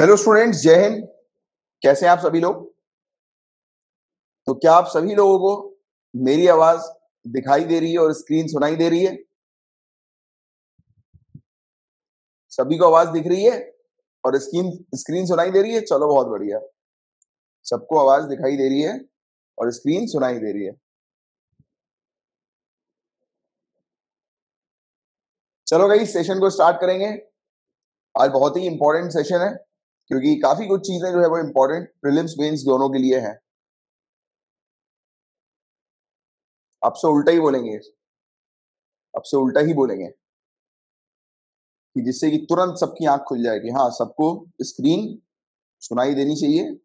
Hello students जय हिंद कैसे हैं आप सभी लोग? तो क्या आप सभी लोगों को मेरी आवाज़ दिखाई दे रही है और स्क्रीन सुनाई दे रही है? सभी को आवाज़ दिख रही है और स्क्रीन स्क्रीन सुनाई दे रही है? चलो, बहुत बढ़िया। सबको आवाज़ दिखाई दे रही है और स्क्रीन सुनाई दे रही है। चलो गई सेशन को स्टार्ट करेंगे। आज बहुत ही इंपॉर्टेंट सेशन है। क्योंकि काफ़ी कुछ चीज़ें जो है वो इंपॉर्टेंट प्रिलिम्स मेंस दोनों के लिए हैं। आपसे उल्टा ही बोलेंगे। आपसे उल्टा ही बोलेंगे कि जिससे कि तुरंत सबकी आँख खुल जाए कि हाँ सबको स्क्रीन सुनाई देनी चाहिए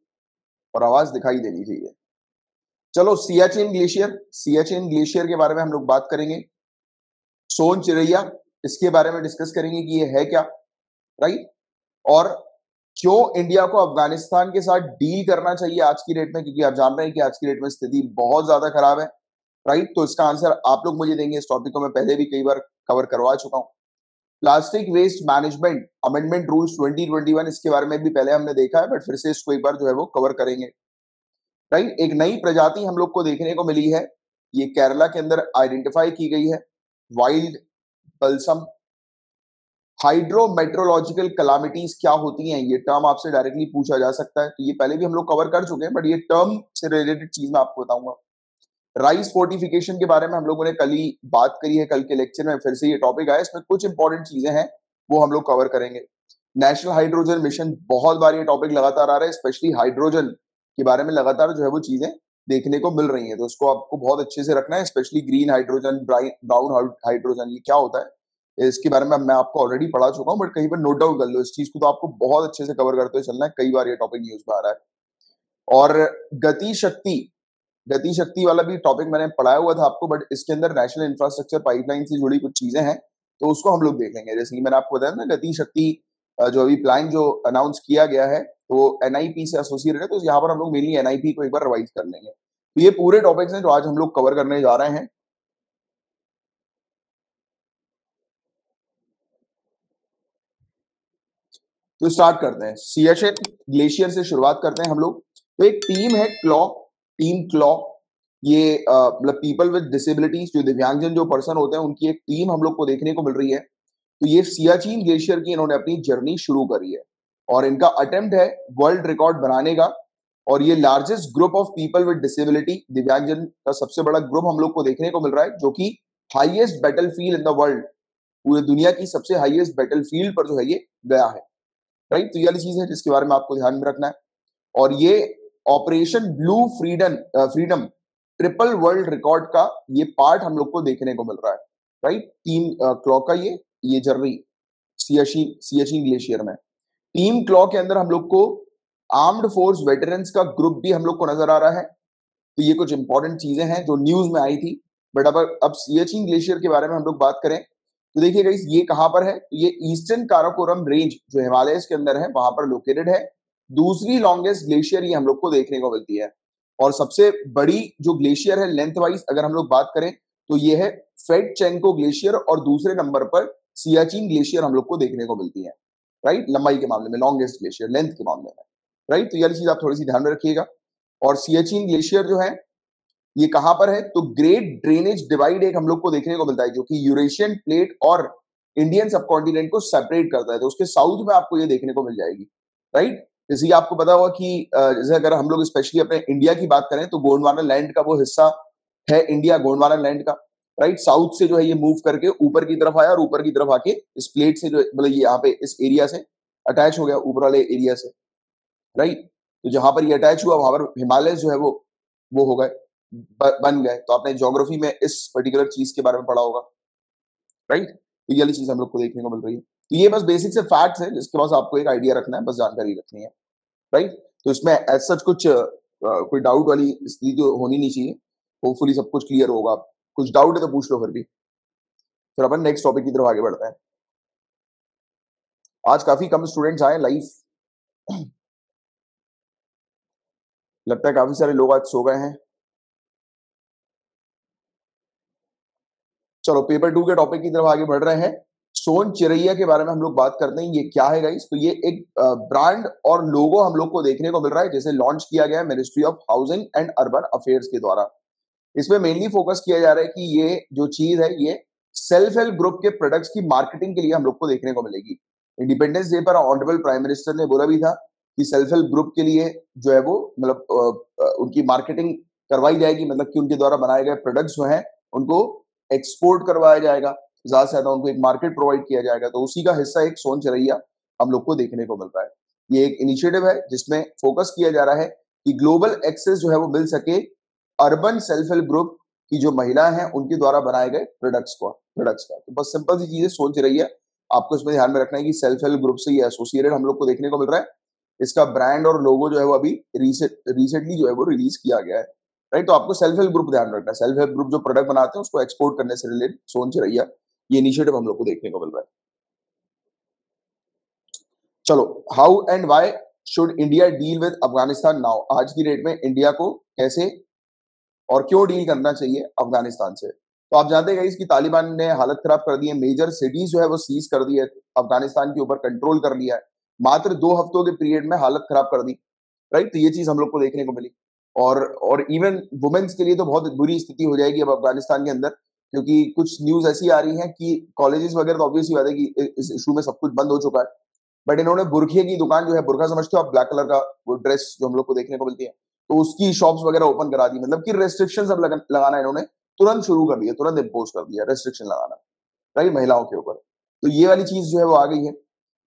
और आवाज़ दिखाई देनी चाहिए। चलो सियाचिन ग्लेशियर सियाचिन ग्लेशियर के बारे में हम लोग बात करेंगे। सोन चिड़ैया इसके बारे में डिस्कस करेंगे कि ये है क्या राइट और क्यों इंडिया को अफ़गानिस्तान के साथ डील करना चाहिए आज की डेट में? क्योंकि आप जान रहे हैं कि आज की डेट में स्थिति बहुत ज़्यादा खराब है राइट तो इसका आंसर आप लोग मुझे देंगे। इस टॉपिक को मैं पहले भी कई बार कवर करवा चुका हूँ। Plastic waste management amendment rules 2021 इसके बारे में भी पहले हमने देखा है बट फिर से इसको एक बार जो है वो कवर करेंगे। राइट एक नई प्रजाति हम लोग को देखने को मिली है। ये केरला के अंदर आइडेंटिफाई की गई है। वाइल्ड बल्सम हाइड्रोमेट्रोलॉजिकल कलामिटीज क्या होती हैं? ये टर्म आपसे डायरेक्टली पूछा जा सकता है। तो ये पहले भी हम लोग कवर कर चुके हैं बट ये टर्म से रिलेटेड चीज़ मैं आपको बताऊँगा। राइस फोर्टिफिकेशन के बारे में हम लोगों ने कल ही बात करी है, कल के लेक्चर में फिर से ये टॉपिक आया। इसमें कुछ इंपॉर्टेंट चीज़ें हैं, वो हम लोग कवर करेंगे। नेशनल हाइड्रोजन मिशन बहुत बार ये टॉपिक लगातार आ रहा है स्पेशली हाइड्रोजन के बारे में लगातार जो है वो चीज़ें देखने को मिल रही है। तो उसको आपको बहुत अच्छे से रखना है specially green hydrogen brown hydrogen ये क्या होता है? इसके बारे में मैं आपको ऑलरेडी पढ़ा चुका हूँ बट कहीं पर नोट डाउन कर लो। इस चीज़ को तो आपको बहुत अच्छे से कवर करते हुए चलना है। कई बार ये टॉपिक न्यूज़ में आ रहा है। और गति शक्ति गति शक्ति वाला भी टॉपिक मैंने पढ़ाया हुआ था आपको बट इसके अंदर नेशनल इंफ्रास्ट्रक्चर पाइपलाइन से जुड़ी कुछ चीज़ें हैं तो उसको हम लोग देखेंगे जैसे कि मैंने आपको बताया ना, गति शक्ति जो अभी प्लान जो अनाउंस किया गया है तो एनआईपी से एसोसिएटेड है तो यहाँ पर हम लोग मेनली एनआईपी को एक बार रिवाइज कर लेंगे। तो ये पूरे टॉपिक्स हैं जो आज हम लोग कवर करने जा रहे हैं। तो स्टार्ट करते हैं। सियाचिन ग्लेशियर से शुरुआत करते हैं हम लोग। तो एक टीम है क्लॉ टीम क्लॉ ये मतलब पीपल विद डिसेबिलिटीज जो दिव्यांगजन, जो पर्सन होते हैं, उनकी एक टीम हम लोग को देखने को मिल रही है। तो ये सियाचिन ग्लेशियर की इन्होंने अपनी जर्नी शुरू करी है। और इनका अटेम्प्ट है वर्ल्ड रिकॉर्ड बनाने का। और ये largest group of people with disability दिव्यांगजन का सबसे बड़ा ग्रुप हम लोग को देखने को मिल रहा है, जो कि highest battlefield in the world पूरे दुनिया की सबसे हाईएस्ट बैटल फ़ील्ड पर जो है ये गया है। राइट? तो ये वाली चीज़ है जिसके बारे में आपको ध्यान में रखना है। और ये operation blue freedom freedom, triple world record का ये पार्ट हम लोग को देखने को मिल रहा है। राइट? टीम क्लॉक का ये ये जर्नी सियाचिन सियाचिन ग्लेशियर में। टीम क्लॉक के अंदर हम लोग को आर्म्ड फोर्स वेटरन्स का ग्रुप भी हम लोग को नज़र आ रहा है। तो ये कुछ इंपॉर्टेंट चीज़ें हैं जो न्यूज़ में आई थी। बट अब अब सियाचिन ग्लेशियर के बारे में हम लोग बात करें तो देखिएगा ये कहाँ पर है? तो ये ईस्टर्न काराकोरम रेंज जो हिमालय के अंदर है, वहाँ पर लोकेटेड है। दूसरी लॉन्गेस्ट ग्लेशियर ये हम लोग को देखने को मिलती है। और सबसे बड़ी जो ग्लेशियर है लेंथ वाइज अगर हम लोग बात करें तो ये है फेड चेंको ग्लेशियर और दूसरे नंबर पर सियाचिन ग्लेशियर हम लोग को देखने को मिलती है। राइट लंबाई के मामले में लॉन्गेस्ट ग्लेशियर लेंथ के मामले में। राइट तो यह चीज़ आप थोड़ी सी ध्यान में रखिएगा। और सियाचिन ग्लेशियर जो है ये कहाँ पर है? तो ग्रेट ड्रेनेज डिवाइड एक हम लोग को देखने को मिलता है, जो कि यूरेशियन प्लेट और इंडियन सब कॉन्टिनेंट को सेपरेट करता है तो उसके साउथ में आपको ये देखने को मिल जाएगी राइट जैसे आपको पता होगा कि जैसे अगर हम लोग स्पेशली अपने इंडिया की बात करें तो गोंडवाना लैंड का वो हिस्सा है इंडिया गोंडवाना लैंड का राइट साउथ से जो है ये मूव करके ऊपर की तरफ़ आया और ऊपर की तरफ़ आके इस प्लेट से जो मतलब ये यहाँ पे इस एरिया से अटैच हो गया, ऊपर वाले एरिया से राइट तो जहाँ पर ये अटैच हुआ, वहाँ पर हिमालय जो है वो वो हो गए। बन गए। तो आपने ज्योग्राफी में इस पर्टिकुलर चीज़ के बारे में पढ़ा होगा। राइट तो ये चीज़ हम लोग को देखने को मिल रही है। तो ये बस बेसिक से फैक्ट्स है, जिसके पास आपको एक आइडिया रखना है, बस जानकारी रखनी है। राइट तो इसमें एज सच कुछ कोई डाउट वाली स्थिति तो होनी नहीं चाहिए। होपफुली सब कुछ क्लियर होगा। कुछ डाउट है तो पूछ लो फिर भी। फिर अपन नेक्स्ट टॉपिक की तरफ़ आगे बढ़ते हैं। आज काफ़ी कम स्टूडेंट्स आए लाइफ लगता है काफ़ी सारे लोग आज सो गए हैं। चलो पेपर टू के टॉपिक की तरफ़ आगे बढ़ रहे हैं। सोन चिरैया के बारे में हम लोग बात करते हैं, ये क्या है गाइस तो ये एक ब्रांड और लोगो हम लोग को देखने को मिल रहा है, जैसे लॉन्च किया गया है ministry of housing and urban affairs के द्वारा। इसमें मेनली फोकस किया जा रहा है कि ये जो चीज़ है, ये सेल्फ हेल्प ग्रुप के प्रोडक्ट्स की मार्केटिंग के लिए हम लोग को देखने को मिलेगी। इंडिपेंडेंस डे पर ऑनरेबल प्राइम मिनिस्टर ने बोला भी था कि सेल्फ हेल्प ग्रुप के लिए जो है वो मतलब उनकी मार्केटिंग करवाई जाएगी मतलब कि उनके द्वारा बनाए गए प्रोडक्ट्स जो हैं, उनको एक्सपोर्ट करवाया जाएगा ज़्यादा से ज़्यादा उनको एक मार्केट प्रोवाइड किया जाएगा तो उसी का हिस्सा एक सोन चरैया हम लोग को देखने को मिल रहा है। ये एक इनिशिएटिव है, जिसमें फोकस किया जा रहा है कि ग्लोबल एक्सेस जो है वो मिल सके अर्बन सेल्फ हेल्प ग्रुप की जो महिलाएँ हैं, उनके द्वारा बनाए गए प्रोडक्ट्स को प्रोडक्ट्स का। तो बस सिंपल सी चीज़ें सोच रही है आपको इसमें ध्यान में रखना है कि सेल्फ हेल्प ग्रुप से ये एसोसिएटेड हम लोग को देखने को मिल रहा है। इसका ब्रांड और लोगो जो है वो अभी रिसेंटली जो है वो रिलीज़ किया गया है। राइट तो आपको सेल्फ हेल्प ग्रुप ध्यान रखना सेल्फ हेल्प ग्रुप जो प्रोडक्ट बनाते हैं, उसको एक्सपोर्ट करने से रिलेटेड सोच है ये इनिशिएटिव हम लोग को देखने को मिल रहा है। चलो how and why should India deal with Afghanistan now आज की डेट में इंडिया को कैसे और क्यों डील करना चाहिए अफ़गानिस्तान से? तो आप जानते हैं इसकी तालिबान ने हालत खराब कर दी है। मेजर सिटीज़ जो है वो सीज कर दी है। अफ़गानिस्तान के ऊपर कंट्रोल कर लिया है। मात्र दो हफ्तों के पीरियड में हालत खराब कर दी। राइट तो ये चीज़ हम लोग को देखने को मिली। और और इवन वुमेन्स के लिए तो बहुत बुरी स्थिति हो जाएगी अब अफ़गानिस्तान के अंदर, क्योंकि कुछ न्यूज़ ऐसी आ रही है कि कॉलेजेस वगैरह तो ऑब्वियसली बात है कि इस इशू में सब कुछ बंद हो चुका है। बट इन्होंने बुरखे की दुकान जो है, बुरखा समझते हो आप ब्लैक कलर का वो ड्रेस जो हम लोग को देखने को मिलती है तो उसकी शॉप्स वगैरह ओपन करा दी मतलब कि रेस्ट्रिक्शन अब लगाना इन्होंने, तुरंत शुरू कर दिया, तुरंत इम्पोज कर दिया रेस्ट्रिक्शन लगाना राइट महिलाओं के ऊपर। तो ये वाली चीज़ जो है वो आ गई है।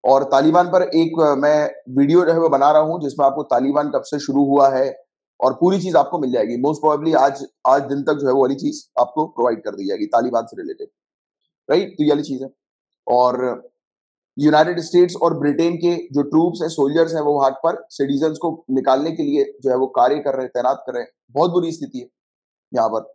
और तालिबान पर एक, मैं वीडियो जो है वो बना रहा हूँ, जिसमें आपको तालिबान कब से शुरू हुआ है और पूरी चीज़ आपको मिल जाएगी। मोस्ट प्रोबेबली आज आज दिन तक जो है वो वाली चीज़ आपको प्रोवाइड कर दी जाएगी, तालिबान से रिलेटेड राइट तो ये वाली चीज़ है। और यूनाइटेड स्टेट्स और ब्रिटेन के जो ट्रूप्स हैं सोल्जर्स हैं, वो वहाँ पर सिटीजन को निकालने के लिए जो है वो कार्य कर रहे हैं, तैनात कर रहे हैं। बहुत बुरी स्थिति है यहाँ पर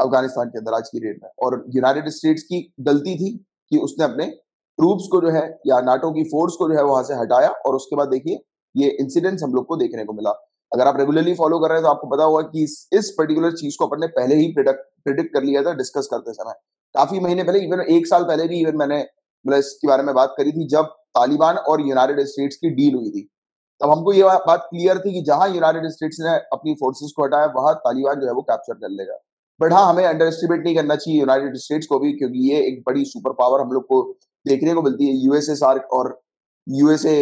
अफ़गानिस्तान के अंदर आज की डेट में। और यूनाइटेड स्टेट्स की गलती थी कि उसने अपने ट्रूप्स को जो है या नाटो की फोर्स को जो है वहाँ से हटाया और उसके बाद देखिए ये इंसिडेंट्स हम लोग को देखने को मिला। अगर आप रेगुलरली फॉलो कर रहे हैं तो आपको पता होगा कि इस, पर्टिकुलर चीज़ को अपन ने पहले ही प्रिडिक्ट कर लिया था डिस्कस करते समय। काफ़ी महीने पहले इवन एक साल पहले भी इवन मैंने मतलब इसके बारे में बात करी थी जब तालिबान और यूनाइटेड स्टेट्स की डील हुई थी। तब हमको ये बात क्लियर थी कि जहाँ यूनाइटेड स्टेट्स ने अपनी फोर्सेस को हटाया वहाँ तालिबान जो है वो कैप्चर कर लेगा। बट हाँ हमें अंडर एस्टिमेट नहीं करना चाहिए यूनाइटेड स्टेट्स को भी क्योंकि ये एक बड़ी सुपर पावर हम लोग को देखने को मिलती है। यूएसएसआर और यूएसए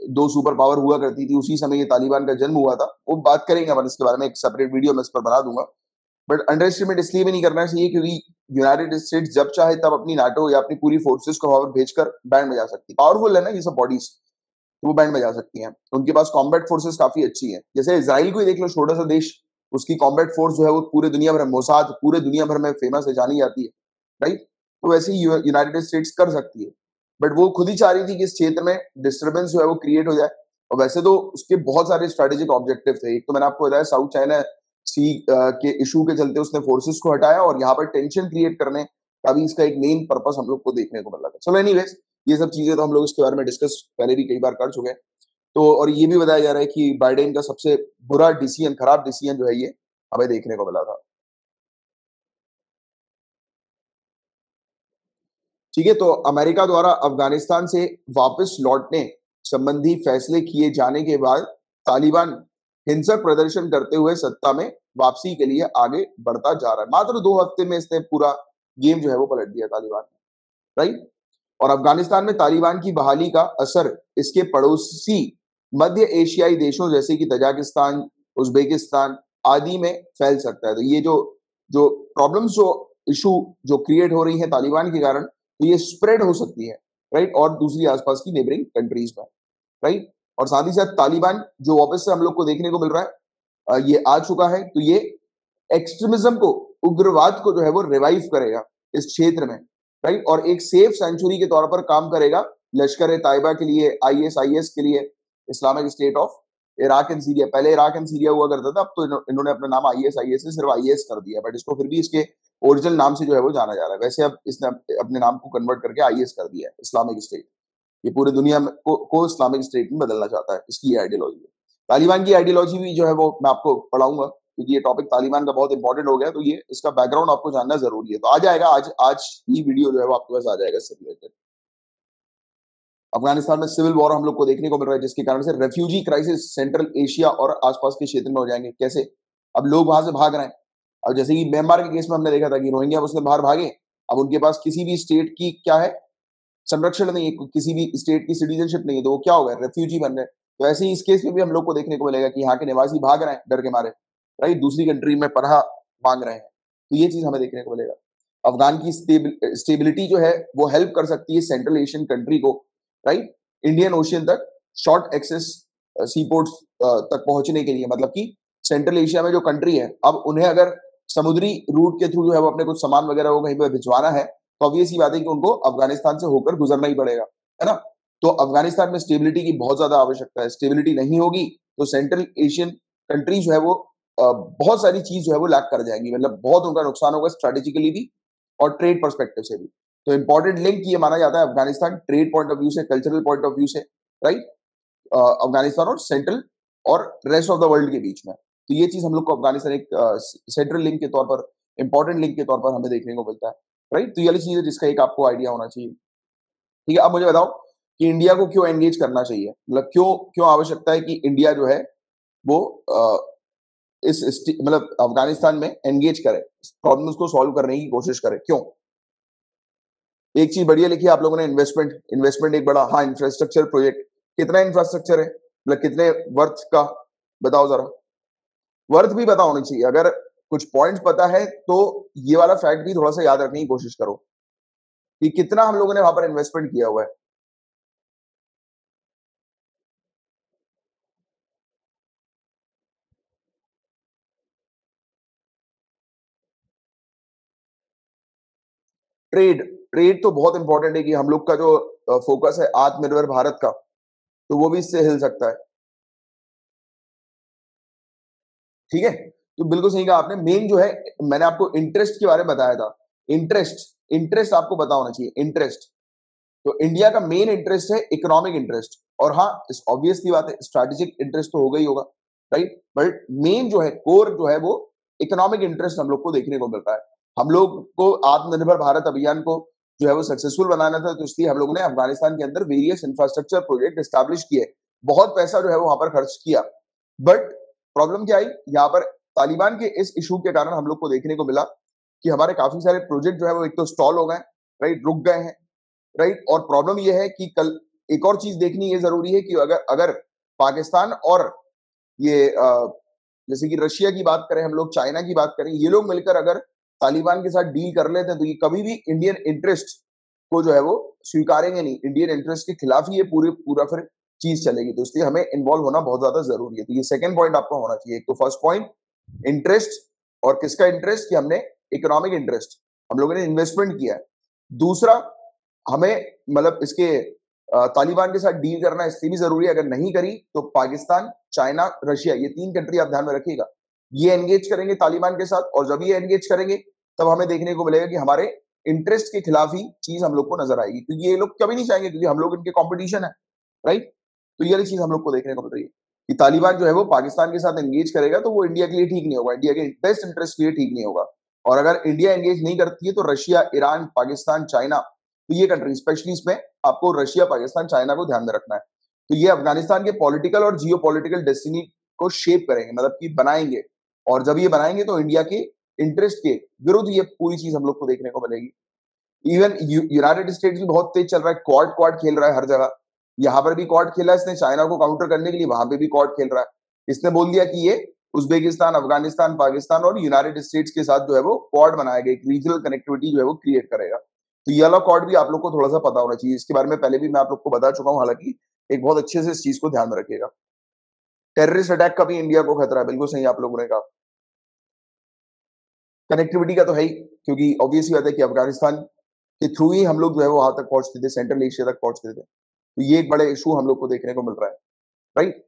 दो सुपर पावर हुआ करती थी, उसी समय ये तालिबान का जन्म हुआ था। वो बात करेंगे अपन इसके बारे में, एक सेपरेट वीडियो मैं इस पर बना दूँगा। बट अंडर एस्टिमेट इसलिए भी नहीं करना चाहिए क्योंकि यूनाइटेड स्टेट्स जब चाहे तब अपनी नाटो या अपनी पूरी फोर्सेस को वहाँ पर भेजकर बैंड बजा सकती है। पावरफुल है ना ये सब बॉडीज वो बैंड बजा सकती हैं। उनके पास कॉम्बैट फोर्सेस काफ़ी अच्छी है। जैसे इसराइल को ही देख लो, छोटा सा देश, उसकी कॉम्बैट फोर्स जो है वो पूरे दुनिया भर में मोसाद पूरे दुनिया भर में फ़ेमस है, जानी जाती है। राइट तो वैसे ही यूनाइटेड स्टेट्स कर सकती है। बट वो खुद ही चाह रही थी कि इस क्षेत्र में डिस्टर्बेंस जो है वो क्रिएट हो जाए। और वैसे तो उसके बहुत सारे स्ट्रेटेजिक ऑब्जेक्टिव थे। एक तो मैंने आपको बताया साउथ चाइना सी के इशू के चलते उसने फोर्सेस को हटाया और यहाँ पर टेंशन क्रिएट करने का भी इसका एक मेन पर्पस हम लोग को देखने को मिल था। चलो एनी ये सब चीज़ें तो हम लोग इसके बारे में डिस्कस पहले भी कई बार कर चुके हैं। तो और ये भी बताया जा रहा है कि बाइडेन का सबसे बुरा डिसीज़न खराब डिसीज़न जो है ये हमें देखने को मिला था। ठीक है तो अमेरिका द्वारा अफ़गानिस्तान से वापस लौटने संबंधी फैसले किए जाने के बाद तालिबान हिंसक प्रदर्शन करते हुए सत्ता में वापसी के लिए आगे बढ़ता जा रहा है। मात्र दो हफ़्ते में इसने पूरा गेम जो है वो पलट दिया तालिबान ने राइट और अफ़गानिस्तान में तालिबान की बहाली का असर इसके पड़ोसी मध्य एशियाई देशों जैसे कि तजाकिस्तान, उज्बेकिस्तान आदि में फैल सकता है। तो ये जो जो प्रॉब्लम्स जो इशू जो क्रिएट हो रही है तालिबान के कारण तो ये स्प्रेड हो सकती है राइट और दूसरी आसपास की नेबरिंग कंट्रीज़ में राइट और साथ ही साथ तालिबान, जो वापस से हम लोग को देखने को मिल रहा है ये आ चुका है तो ये एक्सट्रीमिज्म को, उग्रवाद को जो है वो रिवाइव करेगा इस क्षेत्र में राइट और एक सेफ़ सेंचुरी के तौर पर काम करेगा लश्कर ताइबा के लिए आईएसआईएस के लिए Islamic state of Iraq and Syria पहले इराक एंड सीरिया हुआ करता था, अब तो इन्होंने अपना नाम आई एस आई एस सिर्फ़ आई एस कर दिया बट इसको फिर भी इसके ओरिजिनल नाम से जो है वो जाना जा रहा है। वैसे अब इसने अपने नाम को कन्वर्ट करके आई एस कर दिया है इस्लामिक स्टेट ये पूरी दुनिया में को, को इस्लामिक स्टेट में बदलना चाहता है इसकी आइडियोलॉजी है। तालिबान की आइडियोलॉजी भी जो है वो मैं आपको पढ़ाऊँगा क्योंकि ये टॉपिक तालिबान का बहुत इंपॉर्टेंट हो गया तो ये इसका बैकग्राउंड आपको जानना ज़रूरी है। तो आ जाएगा आज आज ही वीडियो जो है वो आपके पास आ जाएगा इससे रिलेटेड अफ़गानिस्तान में सिविल वॉर हम लोग को देखने को मिल रहा है जिसके कारण से रेफ्यूजी क्राइसिस सेंट्रल एशिया और आसपास के क्षेत्र में हो जाएँगे। कैसे? अब लोग वहाँ से भाग रहे हैं। अब जैसे कि म्यांमार के केस में हमने देखा था कि रोहिंग्या उसने बाहर भागे, अब उनके पास किसी भी स्टेट की क्या है? संरक्षण नहीं है किसी भी स्टेट की सिटीजनशिप नहीं है तो वो क्या हो रेफ्यूजी बन रहे तो ऐसे ही इस केस में भी हम लोग को देखने को मिलेगा कि यहाँ के निवासी भाग रहे हैं, डर के मारे राइट दूसरी कंट्री में पढ़ा मांग रहे हैं। तो ये चीज़ हमें देखने को मिलेगा। अफगान की स्टेबिलिटी जो है, वो हेल्प कर सकती है सेंट्रल एशियन कंट्री को राइट इंडियन ओशियन तक शॉर्ट एक्सेस सी पोर्ट तक पहुँचने के लिए। मतलब कि सेंट्रल एशिया में जो कंट्री है, अब उन्हें अगर समुद्री रूट के थ्रू जो है वो अपने कुछ सामान वगैरह को कहीं पर भिजवाना है तो ऑब्वियस ही बात है कि उनको अफ़गानिस्तान से होकर गुजरना ही पड़ेगा, है ना? तो अफ़गानिस्तान में स्टेबिलिटी की बहुत ज़्यादा आवश्यकता है। स्टेबिलिटी नहीं होगी तो सेंट्रल एशियन कंट्री जो है वो बहुत सारी चीज़ जो है वो लैक कर जाएँगी। मतलब बहुत उनका नुकसान होगा स्ट्रेटेजिकली भी और ट्रेड परस्पेक्टिव से भी। तो इंपॉर्टेंट लिंक ये माना जाता है Afghanistan trade point of view से कल्चरल पॉइंट ऑफ़ व्यू से राइट अफ़गानिस्तान और सेंट्रल और रेस्ट ऑफ़ द वर्ल्ड के बीच में। तो ये चीज़ हम लोग को अफ़गानिस्तान एक सेंट्रल लिंक के तौर पर इंपॉर्टेंट लिंक के तौर पर हमें देखने को मिलता है राइट तो ये वाली चीज़ है जिसका एक आपको आइडिया होना चाहिए। ठीक है अब मुझे बताओ कि इंडिया को क्यों एंगेज करना चाहिए? मतलब क्यों क्यों आवश्यकता है कि इंडिया जो है, वो इस मतलब अफ़गानिस्तान में एंगेज करे प्रॉब्लम्स को सॉल्व करने की कोशिश करे। क्यों? एक चीज़ बढ़िया लिखी आप लोगों ने इन्वेस्टमेंट इन्वेस्टमेंट एक बड़ा हाँ इंफ्रास्ट्रक्चर प्रोजेक्ट कितना इंफ्रास्ट्रक्चर है? मतलब कितने वर्थ का? बताओ जरा। वर्थ भी पता होनी चाहिए। अगर कुछ पॉइंट्स पता है तो ये वाला फैक्ट भी थोड़ा सा याद रखने की कोशिश करो कि कितना हम लोगों ने वहाँ पर इन्वेस्टमेंट किया हुआ है। ट्रेड ट्रेड तो बहुत इंपॉर्टेंट है कि हम लोग का जो फोकस है आत्मनिर्भर भारत का तो वो भी इससे हिल सकता है। ठीक है? तो बिल्कुल सही कहा आपने। मेन जो है, मैंने आपको इंटरेस्ट के बारे में बताया था। इंटरेस्ट इंटरेस्ट आपको पता होना चाहिए इंटरेस्ट तो इंडिया का मेन इंटरेस्ट है इकोनॉमिक इंटरेस्ट और हाँ ऑब्वियस की बात है स्ट्रेटेजिक इंटरेस्ट तो होगा ही होगा राइट बट मेन जो है कोर जो है वो इकोनॉमिक इंटरेस्ट हम लोग को देखने को मिलता है। हम लोग को आत्मनिर्भर भारत अभियान को जो है वो सक्सेसफुल बनाना था तो इसलिए हम लोगों ने अफ़गानिस्तान के अंदर वेरियस इंफ्रास्ट्रक्चर प्रोजेक्ट स्टैब्लिश किए। बहुत पैसा जो है वहाँ पर खर्च किया। बट प्रॉब्लम क्या आई? यहाँ पर तालिबान के इस इशू के कारण हम लोग को देखने को मिला कि हमारे काफ़ी सारे प्रोजेक्ट जो है वो एक तो स्टॉल हो गए राइट रुक गए हैं राइट और प्रॉब्लम यह है कि कल एक और चीज़ देखनी ये ज़रूरी है कि अगर अगर पाकिस्तान और ये जैसे कि रशिया की बात करें, हम लोग चाइना की बात करें, ये लोग मिलकर अगर तालिबान के साथ डील कर लेते हैं तो ये कभी भी इंडियन इंटरेस्ट को जो है वो स्वीकारेंगे नहीं। इंडियन इंटरेस्ट के खिलाफ ही ये पूरे, पूरा फिर चीज़ चलेगी। तो इसलिए हमें इन्वॉल्व होना बहुत ज़्यादा ज़रूरी है। तो ये सेकंड पॉइंट आपका होना चाहिए। एक तो फ़र्स्ट पॉइंट इंटरेस्ट और किसका इंटरेस्ट कि हमने इकोनॉमिक इंटरेस्ट हम लोगों ने इन्वेस्टमेंट किया है। दूसरा, हमें मतलब इसके तालिबान के साथ डील करना इसलिए भी ज़रूरी है। अगर नहीं करी तो पाकिस्तान, चाइना, रशिया, ये तीन कंट्री आप ध्यान में रखिएगा। ये एंगेज करेंगे तालिबान के साथ और जब ये एंगेज करेंगे, तब हमें देखने को मिलेगा कि हमारे इंटरेस्ट के खिलाफ ही चीज़ हम लोग को नज़र आएगी। क्योंकि ये लोग कभी नहीं चाहेंगे क्योंकि हम लोग इनके कॉम्पिटिशन है राइट तो ये चीज़ हम लोग को देखने को मिल रही है कि तालिबान जो है वो पाकिस्तान के साथ एंगेज करेगा तो वो इंडिया के लिए ठीक नहीं होगा। इंडिया के बेस्ट इंटरेस्ट के लिए ठीक नहीं होगा। और अगर इंडिया एंगेज नहीं करती है तो रशिया ईरान पाकिस्तान चाइना तो ये कंट्री स्पेशली इसमें आपको रशिया पाकिस्तान चाइना को ध्यान में रखना है। तो ये अफ़गानिस्तान के पॉलिटिकल और जियो पॉलिटिकल डेस्टिनी को शेप करेंगे मतलब कि बनाएँगे। और जब ये बनाएँगे तो इंडिया के इंटरेस्ट के विरुद्ध ये पूरी चीज़ हम लोग को देखने को मिलेगी। इवन यूनाइटेड स्टेट्स भी बहुत तेज चल रहा है क्वाड क्वाड खेल रहा है हर जगह। यहाँ पर भी कॉर्ड खेला इसने, चाइना को काउंटर करने के लिए, वहाँ पे भी कॉर्ड खेल रहा है। इसने बोल दिया कि ये उज्बेकिस्तान, अफ़गानिस्तान, पाकिस्तान और यूनाइटेड स्टेट्स के साथ जो है वो कॉर्ड बनाएगा एक रीजनल कनेक्टिविटी जो है वो क्रिएट करेगा। तो ये वाला कॉर्ड भी आप लोग को थोड़ा सा पता होना चाहिए। इसके बारे में पहले भी मैं आप लोग को बता चुका हूँ, हालाँकि एक बहुत अच्छे से इस चीज़ को ध्यान में रखेगा टेररिस्ट अटैक का भी इंडिया को खतरा है, बिल्कुल सही आप लोगों ने कहा। कनेक्टिविटी का तो है ही, क्योंकि ऑब्वियसली बात है कि अफ़गानिस्तान के थ्रू ही हम लोग जो है वो वहाँ तक पहुँचते थे सेंट्रल एशिया तक पहुँचते थे। तो ये एक बड़े इशू हम लोग को देखने को मिल रहा है राइट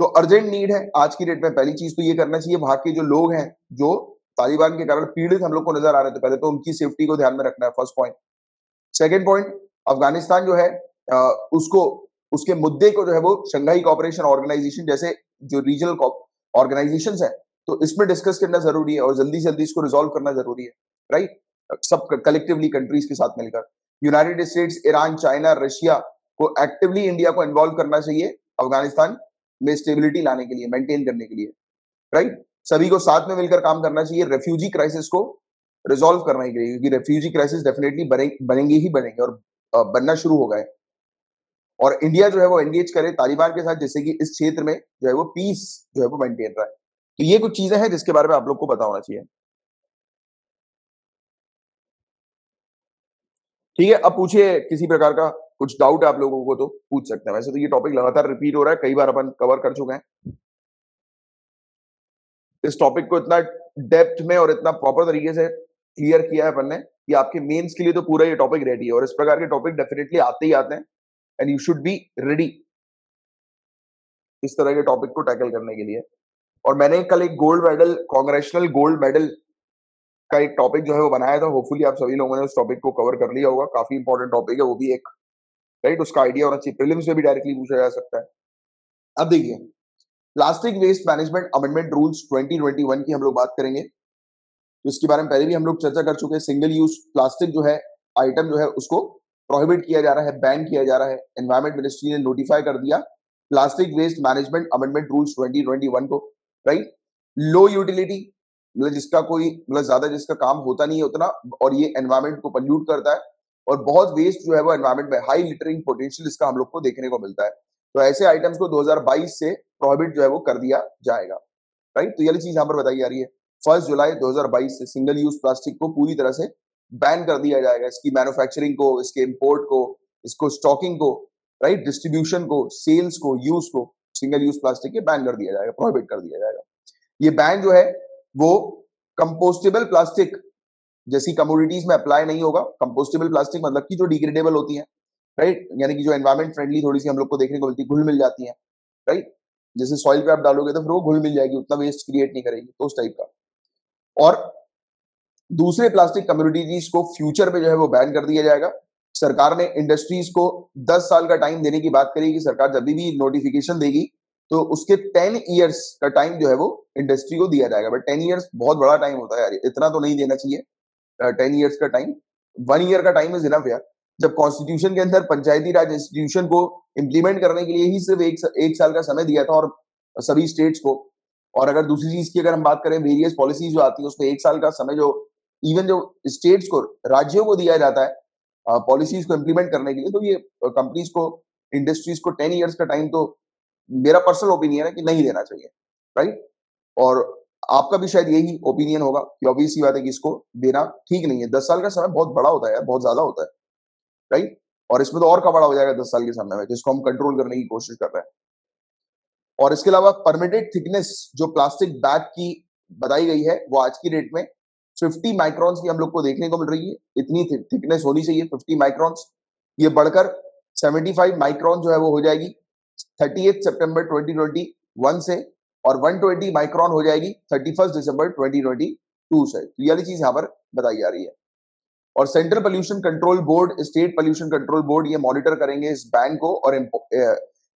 तो अर्जेंट नीड है, आज की डेट में पहली चीज़ तो ये करना चाहिए वहाँ के जो लोग हैं, जो तालिबान के कारण पीड़ित हम लोग को नज़र आ रहे थे पहले तो उनकी सेफ्टी को ध्यान में रखना है first point second point Afghanistan जो है उसको, उसके मुद्दे को जो है वो शंघाई कॉपरेशन ऑर्गेनाइजेशन जैसे जो रीजनल ऑर्गेनाइजेशन है तो इसमें डिस्कस करना ज़रूरी है और जल्दी से जल्दी इसको रिजोल्व करना ज़रूरी है राइट सब कलेक्टिवली कंट्रीज़ के साथ मिलकर United States Iran China Russia को एक्टिवली इंडिया को इन्वॉल्व करना चाहिए अफ़गानिस्तान में स्टेबिलिटी लाने के लिए मेंटेन करने के लिए राइट सभी को साथ में मिलकर काम करना चाहिए रेफ्यूजी क्राइसिस को रिजोल्व करने के लिए क्योंकि रेफ्यूजी क्राइसिस डेफिनेटली बनेंगे ही बनेंगे और बनना शुरू हो गए और इंडिया जो है वो एंगेज करे तालिबान के साथ जैसे कि इस क्षेत्र में जो है वो पीस जो है वो मेंटेन रहा। है तो ये कुछ चीज़ें हैं जिसके बारे में आप लोग को पता होना चाहिए। ठीक है, अब पूछिए किसी प्रकार का कुछ डाउट आप लोगों को तो पूछ सकते हैं। वैसे तो ये टॉपिक लगातार रिपीट हो रहा है, कई बार अपन कवर कर चुके हैं। इस टॉपिक को इतना डेप्थ में और इतना प्रॉपर तरीके से क्लियर किया है अपन ने कि आपके मेंस के लिए तो पूरा ये टॉपिक रेडी है और इस प्रकार के टॉपिक डेफिनेटली आते ही आते हैं and you should be ready इस तरह के टॉपिक को टैकल करने के लिए। और मैंने कल एक gold medal congressional gold medal का एक टॉपिक जो है वो बनाया था। होपफुली आप सभी लोगों ने उस टॉपिक को कवर कर लिया होगा। काफ़ी इंपॉर्टेंट टॉपिक है, वो भी एक राइट उसका आइडिया होना चाहिए। प्रीलिम्स में भी डायरेक्टली पूछा जा सकता है। अब देखिए plastic waste management amendment rules 2021 की हम लोग बात करेंगे। तो इसके बारे में पहले भी हम लोग चर्चा कर चुके हैं। सिंगल यूज़ प्लास्टिक जो है आइटम जो है, उसको प्रोहिबिट किया जा रहा है बैन किया जा रहा है। एनवायरमेंट मिनिस्ट्री ने नोटिफाई कर दिया plastic waste management amendment rules 2021 को राइट लो यूटिलिटी मतलब जिसका कोई मतलब ज़्यादा जिसका काम होता नहीं है उतना, और ये एनवायरमेंट को पल्यूट करता है, और बहुत वेस्ट जो है वो एनवायरमेंट में हाई लिटरिंग पोटेंशियल इसका हम लोग को देखने को मिलता है। तो ऐसे आइटम्स को 2022 से प्रोहिबिट जो है वो कर दिया जाएगा। राइट तो ये चीज़ यहाँ पर बताई जा रही है। फ़र्स्ट जुलाई 2022 से सिंगल यूज़ प्लास्टिक को पूरी तरह से बैन कर दिया जाएगा। इसकी मैन्युफैक्चरिंग को, इसके इम्पोर्ट को, इसको स्टॉकिंग को राइट डिस्ट्रीब्यूशन को सेल्स को यूज़ को सिंगल यूज़ प्लास्टिक के बैन कर दिया जाएगा प्रोहिबिट कर दिया जाएगा। ये बैन जो है वो कंपोस्टेबल प्लास्टिक जैसी कम्युनिटीज में अप्लाई नहीं होगा। कंपोस्टेबल प्लास्टिक मतलब की जो डिग्रेडेबल होती है राइट यानी कि जो एनवायरमेंट फ्रेंडली थोड़ी सी हम लोग को देखने को मिलती है घुल मिल जाती है राइट जैसे सॉइल पे आप डालोगे तो फिर वो घुल मिल जाएगी, उतना वेस्ट क्रिएट नहीं करेगी तो उस टाइप का। और दूसरे प्लास्टिक कम्युनिटीज को फ्यूचर में जो है वो बैन कर दिया जाएगा। सरकार ने इंडस्ट्रीज़ को 10 साल का टाइम देने की बात करी कि सरकार जब भी नोटिफिकेशन देगी तो उसके टेन ईयर्स का टाइम जो है वो इंडस्ट्री को दिया जाएगा। बट टेन ईयर्स बहुत बड़ा टाइम होता है यार इतना तो नहीं देना चाहिए। टेन ईयर्स का टाइम वन ईयर का टाइम इज़ इनफ यार। जब कॉन्स्टिट्यूशन के अंदर पंचायती राज इंस्टीट्यूशन को इम्प्लीमेंट करने के लिए ही सिर्फ़ एक, एक साल का समय दिया था और सभी स्टेट्स को। और अगर दूसरी चीज़ की अगर हम बात करें वेरियस पॉलिसीज़ जो आती है उसमें एक साल का समय जो इवन जो स्टेट्स को राज्यों को दिया जाता है पॉलिसीज़ को इम्प्लीमेंट करने के लिए तो ये कंपनीज़ को इंडस्ट्रीज़ को टेन ईयर्स का टाइम तो मेरा पर्सनल ओपिनियन है कि नहीं देना चाहिए राइट और आपका भी शायद यही ओपिनियन होगा कि ऑब्वियस ही बात है कि इसको देना ठीक नहीं है। दस साल का समय बहुत बड़ा होता है बहुत ज़्यादा होता है राइट और इसमें तो और का बड़ा हो जाएगा दस साल के समय में, जिसको हम कंट्रोल करने की कोशिश कर रहे हैं। और इसके अलावा परमिटेड थिकनेस जो प्लास्टिक बैग की बताई गई है, वो आज की डेट में 50 माइक्रॉन्स की हम लोग को देखने को मिल रही है। इतनी थिकनेस होनी चाहिए 50 माइक्रॉन्स ये बढ़कर 75 माइक्रॉन जो है वो हो जाएगी। थर्टी सितंबर 2021 से, और 120 माइक्रॉन हो जाएगी थर्टी दिसंबर 2022 से। तो ये चीज़ यहाँ पर बताई जा रही है। और central pollution control board state pollution control board ये मॉनिटर करेंगे इस बैंक को और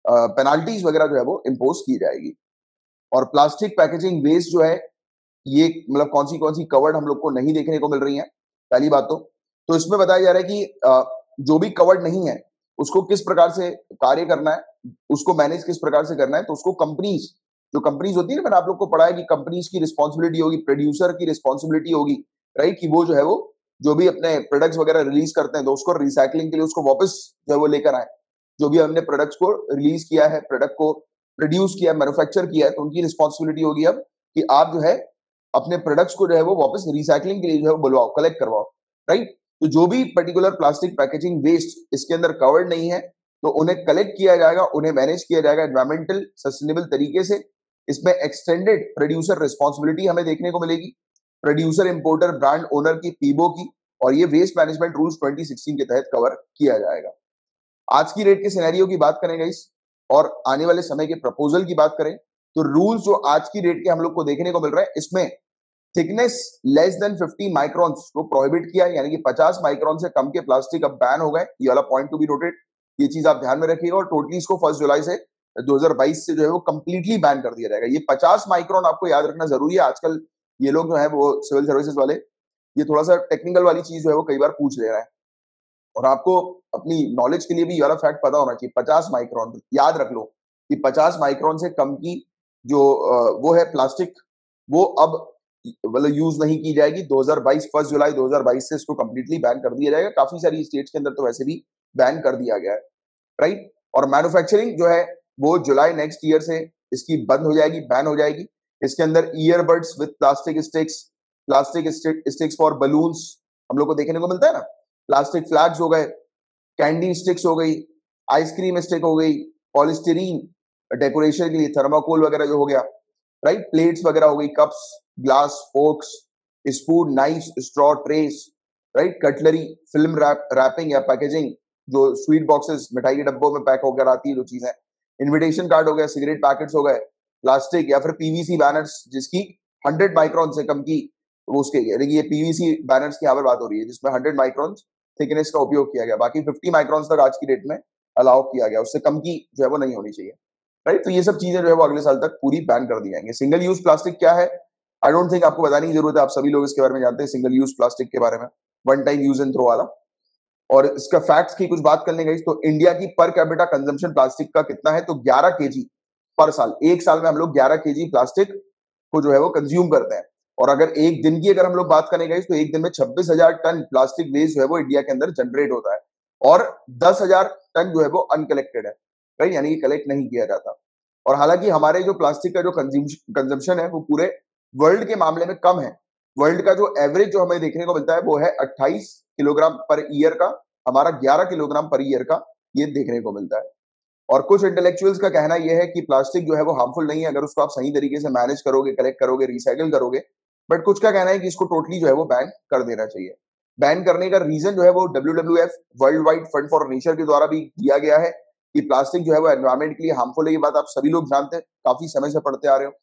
पेनाल्टीज वगैरह जो है वो इम्पोज की जाएगी। और प्लास्टिक पैकेजिंग वेस्ट जो है, ये मतलब कौन सी कौन सी कवर्ड हम लोग को नहीं देखने को मिल रही है, पहली बात तो। तो इसमें बताया जा रहा है कि जो भी कवर्ड नहीं है, उसको किस प्रकार से कार्य करना है उसको मैनेज किस प्रकार से करना है तो उसको कंपनीज़ जो कंपनीज़ होती है मैंने आप लोग को पढ़ा है कि कंपनीज़ की रिस्पॉन्सिबिलिटी होगी प्रोड्यूसर की रिस्पॉन्सिबिलिटी होगी राइट कि वो जो है वो, जो भी अपने प्रोडक्ट्स वगैरह रिलीज़ करते हैं तो उसको रिसाइकलिंग के लिए उसको वापस जो है वो लेकर आए। जो भी हमने प्रोडक्ट्स को रिलीज़ किया है प्रोडक्ट को प्रोड्यूस किया है मैन्युफैक्चर किया है तो उनकी रिस्पॉन्सिबिलिटी होगी अब कि आप जो है, अपने प्रोडक्ट्स को जो है वो वापस रिसाइकलिंग के लिए जो है बुलवाओ कलेक्ट करवाओ राइट तो जो भी पर्टिकुलर प्लास्टिक पैकेजिंग वेस्ट इसके अंदर कवर्ड नहीं है तो उन्हें कलेक्ट किया जाएगा, उन्हें मैनेज किया जाएगा एनवायरमेंटल सस्टेनेबल तरीके से। इसमें एक्सटेंडेड प्रोड्यूसर रिस्पॉन्सिबिलिटी हमें देखने को मिलेगी। प्रोड्यूसर इंपोर्टर ब्रांड ओनर की पीबो की और ये वेस्ट मैनेजमेंट रूल्स 2016 के तहत कवर किया जाएगा। आज की रेट के सिनेरियो की बात करें इस और आने वाले समय के प्रपोजल की बात करें तो रूल्स जो आज की रेट के हम लोग को देखने को मिल रहा है, इसमें थिकनेस लेस देन 50 माइक्रॉन्स को प्रोहिबिट किया यानी कि 50 माइक्रॉन से कम के प्लास्टिक अब बैन हो गए, ये वाला पॉइंट टू बी नोटेड ये चीज़ आप ध्यान में रखिएगा और टोटली इसको फ़र्स्ट जुलाई से 2022 से जो है वो कंप्लीटली बैन कर दिया जाएगा। ये 50 माइक्रोन आपको याद रखना ज़रूरी है, आजकल ये लोग जो है वो सिविल सर्विसेज़ वाले, ये थोड़ा सा टेक्निकल वाली चीज़ जो है वो कई बार पूछ ले रहा है। और आपको अपनी नॉलेज के लिए भी वाला फैक्ट पता होना चाहिए, पचास माइक्रोन याद रख लो कि पचास माइक्रोन से कम की जो वो है प्लास्टिक वो अब मतलब यूज़ नहीं की जाएगी। 2022 फ़र्स्ट जुलाई 2022 से इसको कंप्लीटली बैन कर दिया जाएगा। काफ़ी सारी स्टेट्स के अंदर तो वैसे भी बैन कर दिया गया है राइट और मैन्युफैक्चरिंग जो है, वो जुलाई नेक्स्ट ईयर से इसकी बंद हो जाएगी बैन हो जाएगी। इसके अंदर earbuds with plastic sticks plastic sticks for balloons हम लोग को देखने को मिलता है ना? प्लास्टिक फ्लैग्स हो गए कैंडी स्टिक्स हो गई आइसक्रीम स्टिक हो गई पॉलिस्टीरीन डेकोरेशन के लिए थर्माकोल वगैरह जो हो गया राइट प्लेट्स वगैरह हो गई cups glass forks spoon knife straw trays right cutlery film wrap wrapping या पैकेजिंग जो स्वीट बॉक्सेस मिठाई के डब्बों में पैक होकर आती है जो चीज़ें। इनविटेशन कार्ड हो गया सिगरेट पैकेट्स हो गए प्लास्टिक या फिर पीवीसी बैनर्स जिसकी हंड्रेड माइक्रॉन से कम की, वो उसके ये पीवीसी बैनर्स की यहाँ पर बात हो रही है, जिसमें हंड्रेड माइक्रॉन थिकनेस का उपयोग किया गया। बाकी फिफ्टी माइक्रॉन तक आज की डेट में अलाउ किया गया, उससे कम की जो है वो नहीं होनी चाहिए। राइट तो ये सब चीज़ें जो है वो अगले साल तक पूरी बैन कर दी जाएँगे। सिंगल यूज़ प्लास्टिक क्या है? आई डोंट थिंक आपको बताने की ज़रूरत है, आप सभी लोग इसके बारे में जानते हैं सिंगल यूज़ प्लास्टिक के बारे में। One time use and throw वाला। और इसका फैक्ट्स की कुछ बात करने गई तो इंडिया की पर कैपिटा कंजम्पशन प्लास्टिक का कितना है? तो 11 केजी पर साल। एक साल में हम लोग 11 केजी प्लास्टिक को जो है वो कंज्यूम करते हैं। और अगर एक दिन की अगर हम लोग बात करें गई तो एक दिन में छब्बीस हज़ार टन प्लास्टिक वेस्ट जो है वो इंडिया के अंदर जनरेट होता है। और दस हज़ार टन जो है वो अनकलेक्टेड है। राइट यानी कि कलेक्ट नहीं किया जाता। और हालाँकि हमारे जो प्लास्टिक का जो कंजम्पशन है, वो पूरे वर्ल्ड के मामले में कम है। वर्ल्ड का जो एवरेज जो हमें देखने को मिलता है वो है 28 किलोग्राम पर ईयर का, हमारा 11 किलोग्राम पर ईयर का ये देखने को मिलता है। और कुछ इंटेलेक्चुअल्स का कहना यह है कि प्लास्टिक जो है वो हार्मफुल नहीं है, अगर उसको आप सही तरीके से मैनेज करोगे कलेक्ट करोगे रिसाइकिल करोगे बट कुछ का कहना है कि इसको टोटली जो है वो बैन कर देना चाहिए। बैन करने का रीजन जो है वो W world wide fund for nature के द्वारा भी दिया गया है कि प्लास्टिक जो है वो एनवायरमेंट के लिए हार्मफुल है, ये बात आप सभी लोग जानते हैं, काफ़ी समय से पढ़ते आ रहे हो।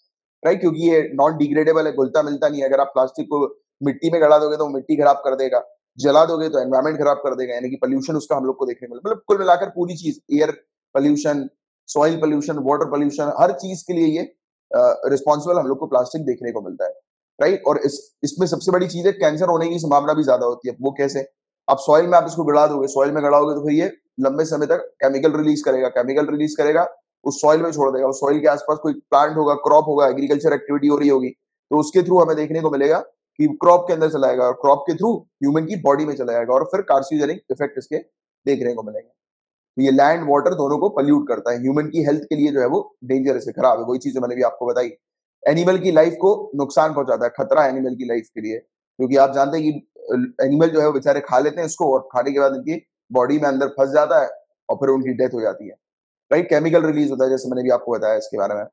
राइट क्योंकि ये नॉन डिग्रेडेबल है, घुलता मिलता नहीं है। अगर आप प्लास्टिक को मिट्टी में गड़ा दोगे तो मिट्टी खराब कर देगा। जला दोगे तो एनवायरमेंट खराब कर देगा। यानी कि पोल्यूशन उसका हम लोग को देखने मतलब कुल मिलाकर पूरी चीज़ air pollution soil pollution water pollution हर चीज़ के लिए ये रिस्पॉन्सिबल हम लोग को प्लास्टिक देखने को मिलता है। राइट और इस, इसमें सबसे बड़ी चीज़ है कैंसर होने की संभावना भी ज़्यादा होती है। वो कैसे? आप सॉइल में आप इसको गड़ा दोगे सॉइल में गड़ाओगे तो फिर ये लंबे समय तक केमिकल रिलीज़ करेगा। केमिकल रिलीज़ करेगा उस सॉइल में छोड़ देगा। उस सॉइल के आसपास कोई प्लांट होगा क्रॉप होगा एग्रीकल्चर एक्टिविटी हो रही होगी तो उसके थ्रू हमें देखने को मिलेगा कि क्रॉप के अंदर चला जाएगा और क्रॉप के थ्रू ह्यूमन की बॉडी में चला जाएगा और फिर कार्सियोजेनिक इफ़ेक्ट इसके देखने को मिलेंगे। तो ये लैंड वाटर दोनों को पल्यूट करता है। ह्यूमन की हेल्थ के लिए जो है वो डेंजरस है खराब है। वही चीज़ मैंने भी आपको बताई। एनिमल की लाइफ को नुकसान पहुंचाता है, खतरा एनिमल की लाइफ के लिए। क्योंकि आप जानते हैं कि एनिमल जो है वो बेचारे खा लेते हैं इसको और खाने के बाद इनकी बॉडी में अंदर फंस जाता है और फिर उनकी डेथ हो जाती है। राइट केमिकल रिलीज़ होता है, जैसे मैंने भी आपको बताया इसके बारे में।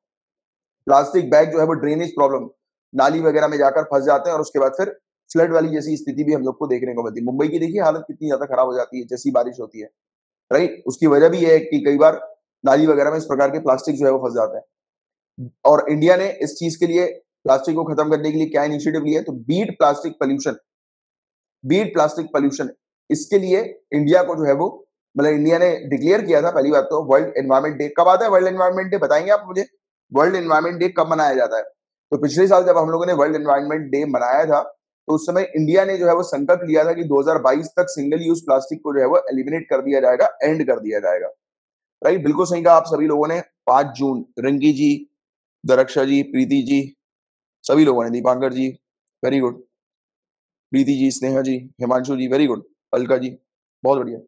प्लास्टिक बैग जो है, वो ड्रेनेज प्रॉब्लम नाली वगैरह में जाकर फंस जाते हैं और उसके बाद फिर फ्लड वाली जैसी स्थिति भी हम लोग को देखने को मिलती है। मुंबई की देखिए हालत कितनी ज़्यादा खराब हो जाती है, जैसी बारिश होती है। राइट उसकी वजह भी ये है कि कई बार नाली वगैरह में इस प्रकार के प्लास्टिक जो है, वो फंस जाते हैं। और इंडिया ने इस चीज़ के लिए प्लास्टिक को खत्म करने के लिए क्या इनिशिएटिव लिया तो beat plastic pollution beat plastic pollution इसके लिए इंडिया को जो है, वो मतलब इंडिया ने डिक्लेयर किया था पहली बात तो वर्ल्ड एनवायरमेंट डे कब आता है वर्ल्ड एनवायरमेंट डे बताएँगे आप मुझे। वर्ल्ड एनवायरमेंट डे कब मनाया जाता है? तो पिछले साल जब हम लोगों ने वर्ल्ड एनवायरमेंट डे मनाया था तो उस समय इंडिया ने जो है वो संकल्प लिया था कि 2022 तक सिंगल यूज़ प्लास्टिक को जो है वो एलिमिनेट कर दिया जाएगा एंड कर दिया जाएगा। राइट? बिल्कुल सही कहा आप सभी लोगों ने। पाँच जून, रिंकी जी, दरक्षा जी, प्रीति जी, सभी लोगों ने। Dipankar ji very good Preeti ji, Sneha ji, Himanshu ji very good Alka ji, बहुत बढ़िया।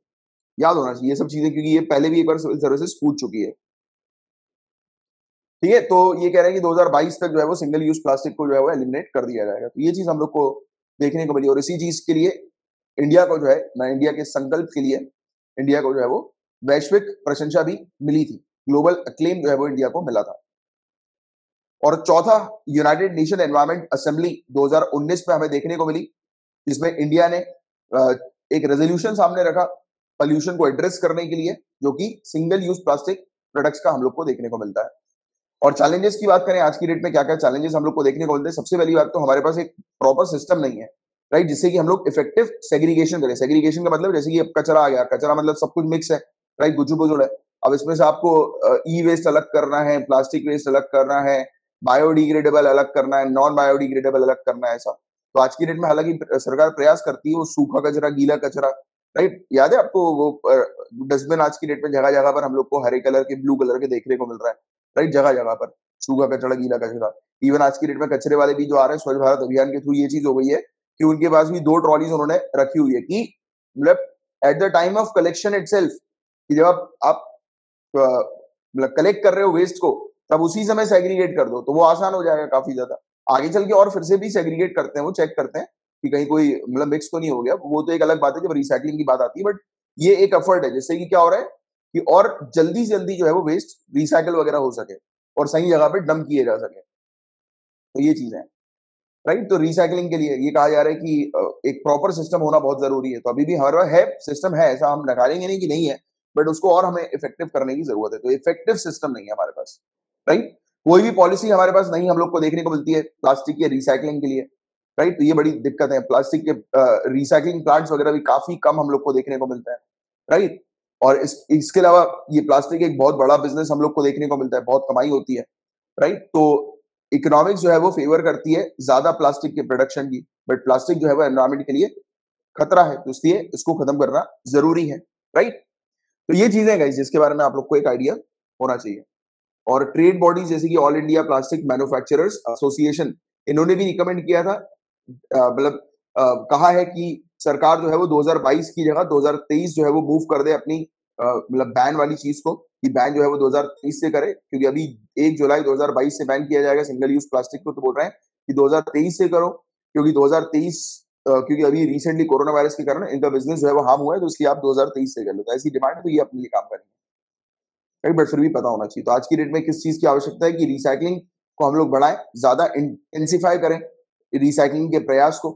याद होना चाहिए ये सब चीज़ें, क्योंकि ये पहले भी एक बार सर्विसेज़ पूछ चुकी है। ठीक है? तो ये कह रहे हैं कि 2022 तक जो है वो सिंगल यूज़ प्लास्टिक को जो है वो एलिमिनेट कर दिया जाएगा। तो ये चीज़ हम लोग को देखने को मिली और इसी चीज़ के लिए इंडिया को जो है, ना इंडिया के संकल्प के लिए इंडिया को जो है वो वैश्विक प्रशंसा भी मिली थी। ग्लोबल अक्लेम जो है वो इंडिया को मिला था। और चौथा यूनाइटेड नेशन एनवायरमेंट असेंबली 2019 में हमें देखने को मिली, जिसमें इंडिया ने एक रेजोल्यूशन सामने रखा पोल्यूशन को एड्रेस करने के लिए, जो कि सिंगल यूज़ प्लास्टिक प्रोडक्ट्स का हम लोग को देखने को मिलता है। और चैलेंजेस की बात करें, आज की डेट में क्या क्या चैलेंजेस हम लोग को देखने को मिलते हैं? सबसे पहली बात तो हमारे पास एक प्रॉपर सिस्टम नहीं है राइट जिससे कि हम लोग इफ़ेक्टिव सेग्रीगेशन करें। सेग्रीगेशन का मतलब जैसे कि कचरा आ गया, कचरा मतलब सब कुछ मिक्स है राइट गुजू बुजुड़ है अब इसमें से आपको ई वेस्ट अलग करना है प्लास्टिक वेस्ट अलग करना है बायोडिग्रेडेबल अलग करना है नॉन बायोडिग्रेडेबल अलग करना है ऐसा तो आज की डेट में हालाँकि सरकार प्रयास करती है वो सूखा कचरा, गीला कचरा राइट याद है आपको वो डस्टबिन आज की डेट में जगह जगह पर हम लोग को हरे कलर के ब्लू कलर के देखने को मिल रहा है। राइट जगह जगह पर। सूखा कचरा, गीला कचरा। इवन आज की डेट में कचरे वाले भी जो आ रहे हैं, स्वच्छ भारत अभियान के थ्रू ये चीज़ हो गई है कि उनके पास भी दो ट्रॉलीज उन्होंने रखी हुई है कि मतलब at the time of collection it कि जब आप आप मतलब कलेक्ट कर रहे हो वेस्ट को, तब उसी समय सेग्रीगेट कर दो तो वो आसान हो जाएगा काफ़ी ज़्यादा। आगे चल के और फिर से भी सेग्रीगेट करते हैं, वो चेक करते हैं। कि कहीं कोई मतलब मिक्स तो नहीं हो गया। वो तो एक अलग बात है जब रिसाइकलिंग की बात आती है बट ये एक एफर्ट है, जिससे कि क्या हो रहा है कि और जल्दी जल्दी जो है वो वेस्ट रिसाइकल वगैरह हो सके और सही जगह पे डंप किए जा सके। तो ये चीज़ है राइट तो रिसाइकलिंग के लिए ये कहा जा रहा है कि एक प्रॉपर सिस्टम होना बहुत ज़रूरी है। तो अभी भी हमारे है सिस्टम है, ऐसा हम नकारेंगे नहीं कि नहीं है बट उसको और हमें इफ़ेक्टिव करने की ज़रूरत है। तो इफ़ेक्टिव सिस्टम नहीं है हमारे पास राइट कोई भी पॉलिसी हमारे पास नहीं, हम लोग को देखने को मिलती है प्लास्टिक के रिसाइकलिंग के लिए। राइट तो ये बड़ी दिक्कत है। प्लास्टिक के रिसाइकलिंग प्लांट्स वगैरह भी काफ़ी कम हम लोग को देखने को मिलता है। राइट और इस, इसके अलावा ये प्लास्टिक एक बहुत बड़ा बिज़नेस हम लोग को देखने को मिलता है। बहुत कमाई होती है। राइट तो इकोनॉमिक्स जो है वो फेवर करती है ज़्यादा प्लास्टिक के प्रोडक्शन की। बट प्लास्टिक जो है वो एनवायरमेंट के लिए खतरा है। तो इसलिए इसको खत्म करना ज़रूरी है। राइट तो ये चीज़ें गई जिसके बारे में आप लोग को एक आइडिया होना चाहिए। और ट्रेड बॉडीज जैसे कि all India plastic manufacturers association इन्होंने भी रिकमेंड किया था मतलब कहा है कि सरकार जो है वो 2022 की जगह 2023 जो है वो मूव कर दे अपनी मतलब बैन वाली चीज़ को, कि बैन जो है वो 2023 से करे, क्योंकि अभी एक जुलाई 2022 से बैन किया जाएगा सिंगल यूज़ प्लास्टिक को तो बोल रहे हैं कि 2023 से करो, क्योंकि 2023 क्योंकि अभी रिसेंटली कोरोना वायरस के कारण इनका बिज़नेस जो है वो हार्म हुआ है तो इसलिए आप 2023 से कर लो। तो ऐसी डिमांड है तो ये अपने लिए काम करेंगे। बट फिर भी पता होना चाहिए तो आज की डेट में किस चीज़ की आवश्यकता है कि रिसाइकलिंग को हम लोग बढ़ाएँ, ज़्यादा इंटेंसिफाई करें रिसाइकलिंग के प्रयास को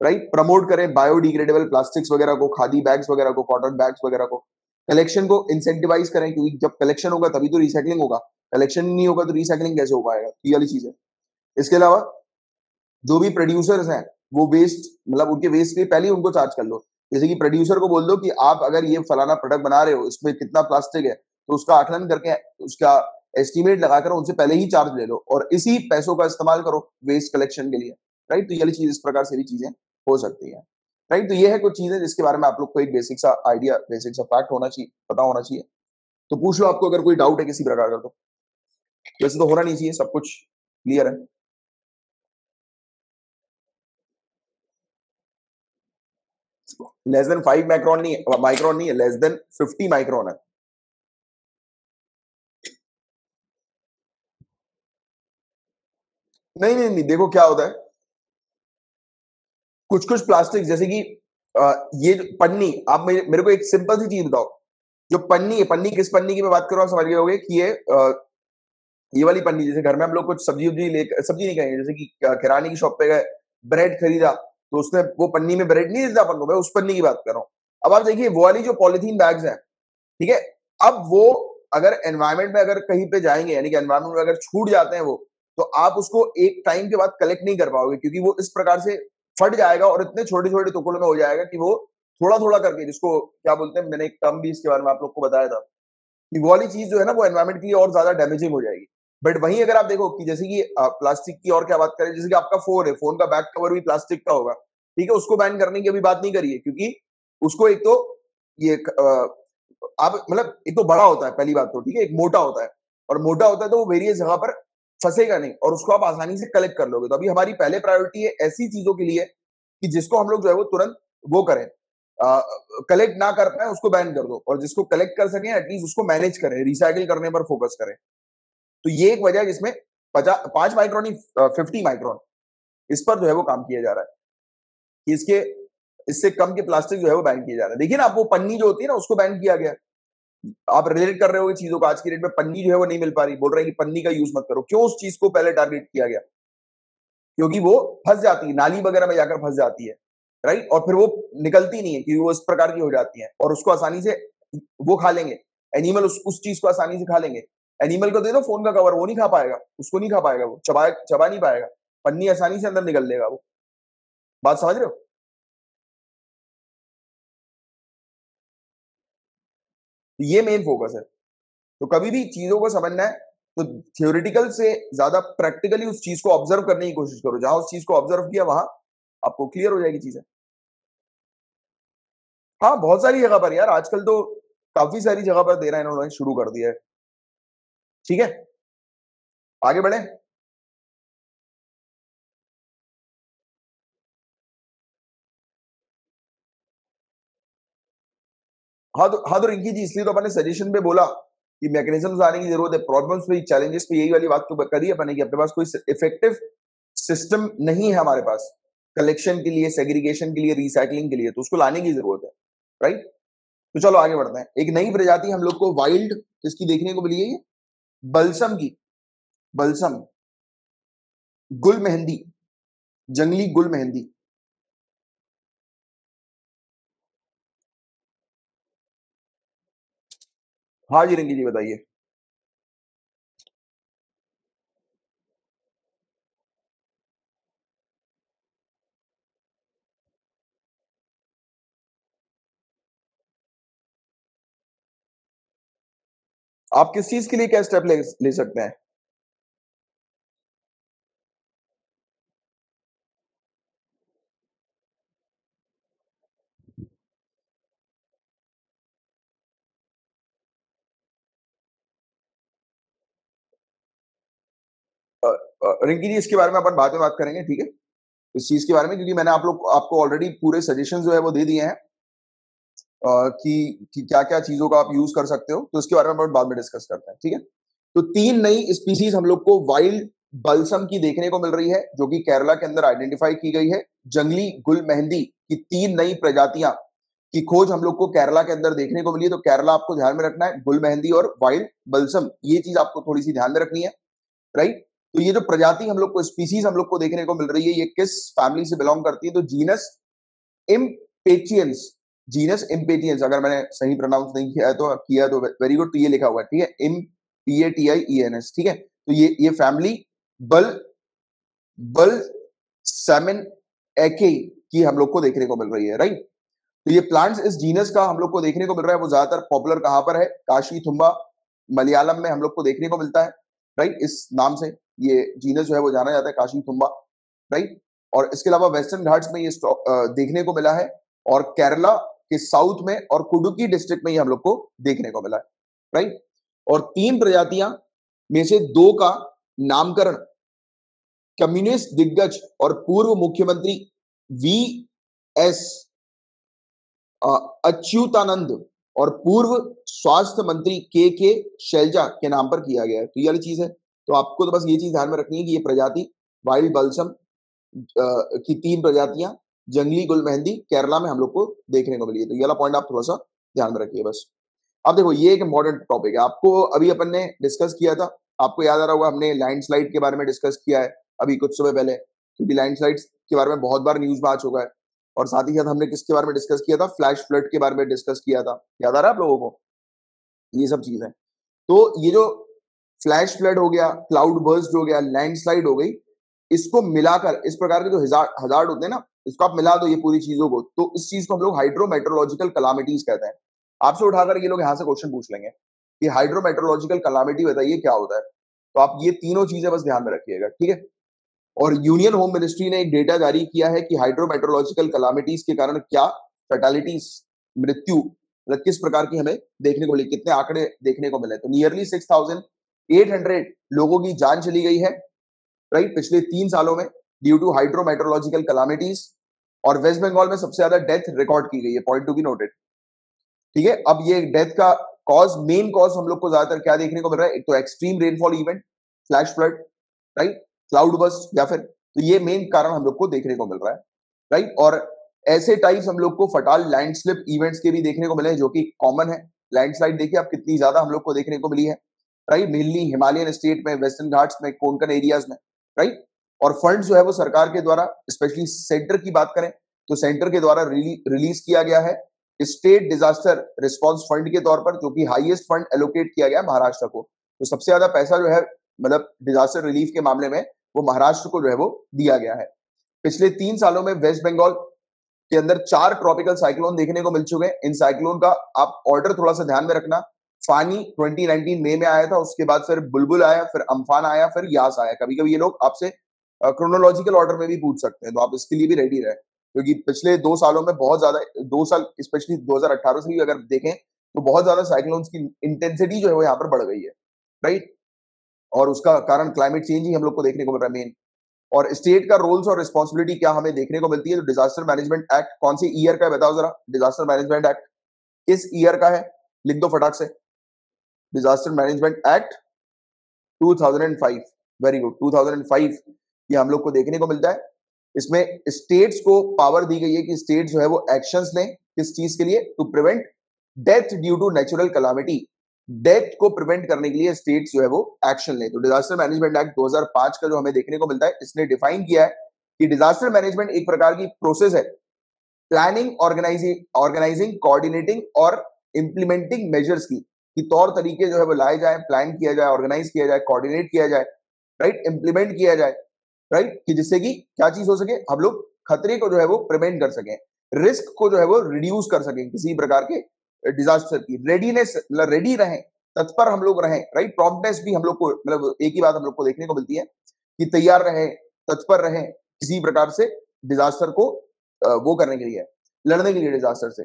राइट प्रमोट करें बायोडिग्रेडेबल प्लास्टिक्स वगैरह को, खादी बैग्स वगैरह को कॉटन बैग्स वगैरह को। कलेक्शन को इंसेंटिवाइज करें क्योंकि जब कलेक्शन होगा तभी तो रिसाइकलिंग होगा। कलेक्शन नहीं होगा तो रिसाइकलिंग कैसे हो पाएगा? ये वाली चीज़ है। इसके अलावा जो भी प्रोड्यूसर्स हैं, वो वेस्ट मतलब उनके वेस्ट के पहले उनको चार्ज कर लो। जैसे कि प्रोड्यूसर को बोल दो कि आप अगर ये फलाना प्रोडक्ट बना रहे हो, इसमें कितना प्लास्टिक है तो उसका आकलन करके, उसका एस्टिमेट लगाकर उनसे पहले ही चार्ज ले लो और इसी पैसों का इस्तेमाल करो वेस्ट कलेक्शन के लिए। राइट तो ये चीज़ इस प्रकार से भी चीज़ें हो सकती है राइट तो ये है कुछ चीज़ें जिसके बारे में आप लोग को एक बेसिक सा आइडिया बेसिक सा फैक्ट होना चाहिए, पता होना चाहिए। तो पूछ लो आपको अगर कोई डाउट है किसी प्रकार का तो। वैसे तो होना नहीं चाहिए, सब कुछ क्लियर है। लेस देन फाइव माइक्रॉन नहीं है माइक्रॉन नहीं है लेस देन फिफ्टी माइक्रॉन है। नहीं नहीं नहीं, देखो क्या होता है। कुछ कुछ प्लास्टिक जैसे कि ये पन्नी आप मेरे, को एक सिंपल सी चीज़ बताओ। जो पन्नी है पन्नी किस पन्नी की मैं बात कर रहा हूँ समझ गए होगे कि ये ये वाली पन्नी जैसे घर में हम लोग कुछ सब्ज़ी उब्जी ले सब्ज़ी नहीं कहेंगे जैसे कि किराने की शॉप पे गए ब्रेड खरीदा तो उसने वो पन्नी में ब्रेड नहीं देता अपन को मैं उस पन्नी की बात कर रहा हूँ। अब आप देखिए वो वाली जो पॉलिथीन बैग्स हैं ठीक है अब वो अगर एनवायरमेंट में अगर कहीं पे जाएँगे यानी कि एनवायरमेंट में अगर छूट जाते हैं वो तो आप उसको एक टाइम के बाद कलेक्ट नहीं कर पाओगे क्योंकि वो इस प्रकार से फट जाएगा और इतने छोटे छोटे टुकड़ों में हो जाएगा कि वो थोड़ा थोड़ा करके, जिसको क्या बोलते हैं, मैंने एक टर्म भी इसके बारे में आप लोग को बताया था, कि वो वाली चीज़ जो है ना, वो एनवायरमेंट की और ज़्यादा डैमेजिंग हो जाएगी। बट वहीं अगर आप देखो कि जैसे कि प्लास्टिक की और क्या बात करें, जैसे कि आपका फ़ोन है फ़ोन का बैक कवर भी प्लास्टिक का होगा, ठीक है, उसको बैन करने की अभी बात नहीं करिए, क्योंकि उसको एक तो ये आप मतलब एक तो बड़ा होता है, पहली बात तो ठीक है, एक मोटा होता है, और मोटा होता है तो वो वेरियस जगह पर फंसेगा नहीं और उसको आप आसानी से कलेक्ट कर लोगे। तो अभी हमारी पहले प्रायोरिटी है ऐसी चीज़ों के लिए कि जिसको हम लोग जो है वो तुरंत वो करें। कलेक्ट ना कर पाए उसको बैन कर दो और जिसको कलेक्ट कर सके एटलीस्ट उसको मैनेज करें रिसाइकिल करने पर फोकस करें। तो ये एक वजह जिसमें पाँच माइक्रोन फिफ्टी माइक्रोन इस पर जो है वो काम किया जा रहा है। इसके, इससे कम के प्लास्टिक जो है वो बैन किया जा रहा है। देखिए ना आप वो पन्नी जो होती है ना, उसको बैन किया गया। आप रिलेट कर रहे हो चीज़ों को आज की डेट में पन्नी जो है वो नहीं मिल पा रही बोल रहे हैं कि पन्नी का यूज़ मत करो। क्यों उस चीज़ को पहले टारगेट किया गया? क्योंकि वो फंस जाती है नाली वगैरह में जाकर फंस जाती है राइट और फिर वो निकलती नहीं है क्योंकि वो इस प्रकार की हो जाती है। और उसको आसानी से वो खा लेंगे। एनिमल उस, उस चीज़ को आसानी से खा लेंगे। एनिमल को दे दो फ़ोन का कवर वो नहीं खा पाएगा उसको नहीं खा पाएगा वो चबा चबा नहीं पाएगा। पन्नी आसानी से अंदर निकल लेगा वो। बात समझ रहे हो? ये मेन फोकस है। तो कभी भी चीज़ों को समझना है तो थियोरिटिकल से ज़्यादा प्रैक्टिकली उस चीज़ को ऑब्ज़र्व करने की कोशिश करो। जहाँ उस चीज़ को ऑब्ज़र्व किया, वहाँ आपको क्लियर हो जाएगी चीज़ें। हाँ बहुत सारी जगह पर यार, आजकल तो काफ़ी सारी जगह पर दे रहे हैं इन्होंने शुरू कर दिया है। ठीक है? आगे बढ़े। हाँ तो हाँ तो रिंकी जी, इसलिए तो अपने सजेशन पे बोला कि मैकेनिज्म आने की ज़रूरत है प्रॉब्लम्स पे चैलेंजेस पे, यही वाली बात तो करी अपने कि अपने पास कोई इफ़ेक्टिव सिस्टम नहीं है हमारे पास कलेक्शन के लिए सेग्रीगेशन के लिए रिसाइकलिंग के लिए तो उसको लाने की ज़रूरत है राइट तो चलो आगे बढ़ते हैं। एक नई प्रजाति हम लोग को वाइल्ड किसकी देखने को मिली है बलसम की बलसम गुल मेहंदी जंगली गुल मेहंदी हाँ जी रंगी जी बताइए। आप किस चीज़ के लिए क्या स्टेप ले, ले सकते हैं? रिंकी जी इसके बारे में अपन बाद में बात करेंगे ठीक है? इस चीज़ के बारे में क्योंकि मैंने आप लोग आपको ऑलरेडी पूरे सजेशन जो है वो दे दिए हैं कि, कि क्या क्या चीज़ों का आप यूज़ कर सकते हो तो इसके बारे में बाद में डिस्कस करते हैं ठीक है? तो तीन नई स्पीसीज हम लोग को वाइल्ड बल्सम की देखने को मिल रही है जो कि केरला के अंदर आइडेंटिफाई की गई है। जंगली गुल मेहंदी की तीन नई प्रजातियाँ की खोज हम लोग को केरला के अंदर देखने को मिली है तो केरला आपको ध्यान में रखना है गुल मेहंदी और वाइल्ड बल्सम ये चीज़ आपको थोड़ी सी ध्यान में रखनी है राइट तो ये जो प्रजाति हम लोग को स्पीसीज हम लोग को देखने को मिल रही है, ये किस फैमिली से बिलोंग करती है? तो जीनस इम्पेटियंस जीनस इम्पेटियंस अगर मैंने सही प्रोनाउंस नहीं किया तो किया तो वेरी गुड तो ये लिखा हुआ है, ठीक है? M P A T I E N S ठीक है? तो ये ये फैमिली बल बल सेमिन एके की हम लोग को देखने को मिल रही है राइट तो ये प्लांट्स इस जीनस का हम लोग को देखने को मिल रहा है, वो ज़्यादातर पॉपुलर कहाँ पर है? काशी, थुम्बा, मलयालम में हम लोग को देखने को मिलता है राइट इस नाम से। ये जीनस जो है वो जाना जाता है काशी तुम्बा राइट और इसके अलावा वेस्टर्न घाट्स में ये देखने को मिला है और केरला के साउथ में और कुडुकी डिस्ट्रिक्ट में ही हम लोग को देखने को मिला है राइट और तीन प्रजातियाँ में से दो का नामकरण कम्युनिस्ट दिग्गज और पूर्व मुख्यमंत्री वी एस अच्युतानंद और पूर्व स्वास्थ्य मंत्री के के शैलजा के नाम पर किया गया है। तो ये वाली चीज़ है। तो आपको तो बस ये चीज़ ध्यान में रखनी है कि ये प्रजाति वाइल्ड बल्सम की तीन प्रजातियाँ, जंगली गुल मेहंदी, केरला में हम लोग को देखने को मिली है। तो ये पॉइंट आप थोड़ा सा ध्यान में रखिए बस। अब देखो, ये एक इंपॉर्टेंट टॉपिक है। आपको अभी अपन ने डिस्कस किया था। आपको याद आ रहा होगा, हमने लैंडस्लाइड के बारे में डिस्कस किया है अभी कुछ समय पहले, क्योंकि लैंडस्लाइड के बारे में बहुत बार न्यूज़ में आ चुका है। और साथ ही साथ हमने किसके बारे में डिस्कस किया था? फ्लैश फ्लड के बारे में डिस्कस किया था। याद आ रहा है आप लोगों को? ये सब चीज़ें। तो ये जो फ्लैश फ्लड हो गया क्लाउड बर्स्ट हो गया लैंडस्लाइड हो गई। इसको मिलाकर, इस प्रकार के जो हज़ार होते हैं ना, इसको आप मिला दो ये पूरी चीज़ों को। तो इस चीज़ को हम लोग हाइड्रोमेट्रोलॉजिकल कलामिटीज कहते हैं। आपसे उठाकर ये लोग यहाँ से क्वेश्चन पूछ लेंगे कि हाइड्रोमेट्रोलॉजिकल कलामिटी बताइए क्या होता है। तो आप ये तीनों चीज़ें बस ध्यान में रखिएगा, ठीक है? और यूनियन होम मिनिस्ट्री ने एक डेटा जारी किया है कि हाइड्रोमेट्रोलॉजिकल कलामिटीज के कारण क्या फर्टालिटीज मृत्यु मतलब किस प्रकार की हमें देखने को मिली, कितने आंकड़े देखने को मिले। तो nearly six thousand eight hundred लोगों की जान चली गई है राइट पिछले तीन सालों में ड्यू टू हाइड्रोमेट्रोलॉजिकल कलामिटीज और वेस्ट बंगाल में सबसे ज़्यादा डेथ रिकॉर्ड की गई है पॉइंट टू बी नोटेड ठीक है? अब ये डेथ का कॉज मेन कॉज हम लोग को ज़्यादातर क्या देखने को मिल रहा है? एक तो extreme rainfall event flash flood right cloud burst या फिर तो ये मेन कारण हम लोग को देखने को मिल रहा है राइट और ऐसे टाइप्स हम लोग को फटाल लैंडस्लिप इवेंट्स के भी देखने को मिले हैं, जो कि कॉमन है। लैंडस्लाइड देखिए आप कितनी ज़्यादा हम लोग को देखने को मिली है। राइट मेनली हिमालयन स्टेट में वेस्टर्न घाट्स में कोंकण एरियाज़ में राइट और फंड जो है वो सरकार के द्वारा स्पेशली सेंटर की बात करें तो सेंटर के द्वारा रिलीज़ किया गया है स्टेट डिजास्टर रिस्पॉन्स फंड के तौर पर, जो कि हाईएस्ट फंड एलोकेट किया गया महाराष्ट्र को। तो सबसे ज़्यादा पैसा जो है मतलब डिजास्टर रिलीफ के मामले में, वो महाराष्ट्र को जो है वो दिया गया है। पिछले तीन सालों में वेस्ट बंगाल के अंदर चार ट्रॉपिकल साइक्लोन देखने को मिल चुके हैं। इन साइक्लोन का आप ऑर्डर थोड़ा सा ध्यान में रखना। फानी 2019 मई में आया था, उसके बाद फिर बुलबुल आया, फिर अम्फान आया, फिर यास आया। कभी कभी ये लोग आपसे क्रोनोलॉजिकल ऑर्डर में भी पूछ सकते हैं तो आप इसके लिए भी रेडी रहे। क्योंकि पिछले दो सालों में बहुत ज़्यादा, दो साल स्पेशली 2018 से भी अगर देखें तो बहुत ज़्यादा साइक्लोन्स की इंटेंसिटी जो है वो यहाँ पर बढ़ गई है राइट और उसका कारण क्लाइमेट चेंज ही हम लोग को देखने को मिल रहा है मेन और स्टेट का रोल्स और रिस्पॉन्सिबिलिटी क्या हमें देखने को मिलती है तो डिजास्टर मैनेजमेंट एक्ट कौन सी ईयर का है, बताओ जरा डिजास्टर मैनेजमेंट एक्ट किस ईयर का है? लिख दो फटाक से। Disaster management act 2005 very good 2005 ये हम लोग को देखने को मिलता है। इसमें स्टेट्स को पावर दी गई है कि स्टेट जो है वो एक्शंस लें किस चीज़ के लिए? To prevent death due to natural calamity death को प्रिवेंट करने के लिए स्टेट्स जो है वो एक्शन लें। तो डिजास्टर मैनेजमेंट एक्ट 2005 का जो हमें देखने को मिलता है, इसने डिफाइन किया है कि डिजास्टर मैनेजमेंट एक प्रकार की प्रोसेस है। प्लानिंग ऑर्गेनाइजिंग ऑर्गेनाइजिंग कोऑर्डिनेटिंग और इंप्लीमेंटिंग मेजर्स की। कि तौर तरीके जो है वो लाए जाए प्लान किया जाए ऑर्गेनाइज किया जाए कोऑर्डिनेट किया जाए राइट इंप्लीमेंट किया जाए राइट कि जिससे कि क्या चीज़ हो सके, हम लोग खतरे को जो है वो प्रिवेंट कर सकें रिस्क को जो है वो रिड्यूस कर सकें किसी प्रकार के डिजास्टर की। रेडीनेस मतलब रेडी रहें, तत्पर हम लोग रहें राइट प्रॉम्प्टनेस भी हम लोग को मतलब एक ही बात हम लोग को देखने को मिलती है, कि तैयार रहें, तत्पर रहें किसी प्रकार से डिजास्टर को वो करने के लिए, लड़ने के लिए डिजास्टर से।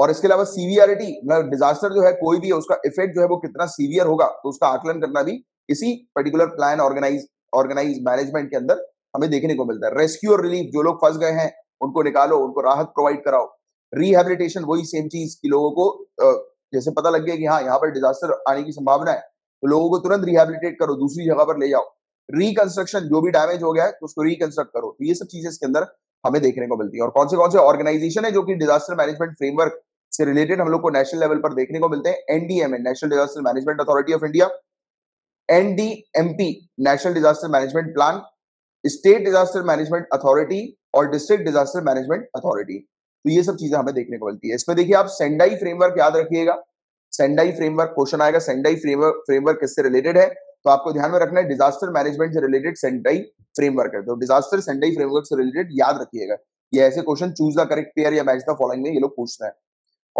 और इसके अलावा सीवियरिटी मतलब डिजास्टर जो है, कोई भी है, उसका इफ़ेक्ट जो है वो कितना सीवियर होगा तो उसका आकलन करना भी इसी particular plan organise organise management के अंदर हमें देखने को मिलता है। रेस्क्यू और रिलीफ जो लोग फंस गए हैं, उनको निकालो, उनको राहत प्रोवाइड कराओ। रिहेबिलिटेशन वही सेम चीज़ की लोगों को जैसे पता लग गया कि हाँ यहाँ पर डिजास्टर आने की संभावना है तो लोगों को तुरंत रिहेबिलिटेट करो, दूसरी जगह पर ले जाओ। रिकंस्ट्रक्शन जो भी डैमेज हो गया है तो उसको रिकंस्ट्रक्ट करो। तो ये सब चीज़ें इसके अंदर हमें देखने को मिलती है। और कौन से कौन से ऑर्गेनाइजेशन है जो कि डिजास्टर मैनेजमेंट फ्रेमवर्क से रिलेटेड हम लोग को नेशनल लेवल पर देखने को मिलते हैं। NDMA national disaster management authority of India NDMP national disaster management plan state disaster management authority और डिस्ट्रिक्ट डिजास्टर मैनेजमेंट अथॉरिटी तो ये सब चीज़ें हमें देखने को मिलती है। इसमें देखिए आप सेंडाई फ्रेमवर्क याद रखिएगा। सेंडाई फ्रेमवर्क क्वेश्चन आएगा। सेंडाई फ्रेमवर्क फ्रेमवर्क किससे रिलेटेड है? तो आपको ध्यान में रखना है डिजास्टर मैनेजमेंट से रिलेटेड सेंडाई फ्रेमवर्क है। तो डिजास्टर सेंडाई फ्रेमवर्क से रिलेटेड याद रखिएगा। ये ऐसे question choose the correct pair या मैच द फॉलोइंग में ये लोग पूछते हैं।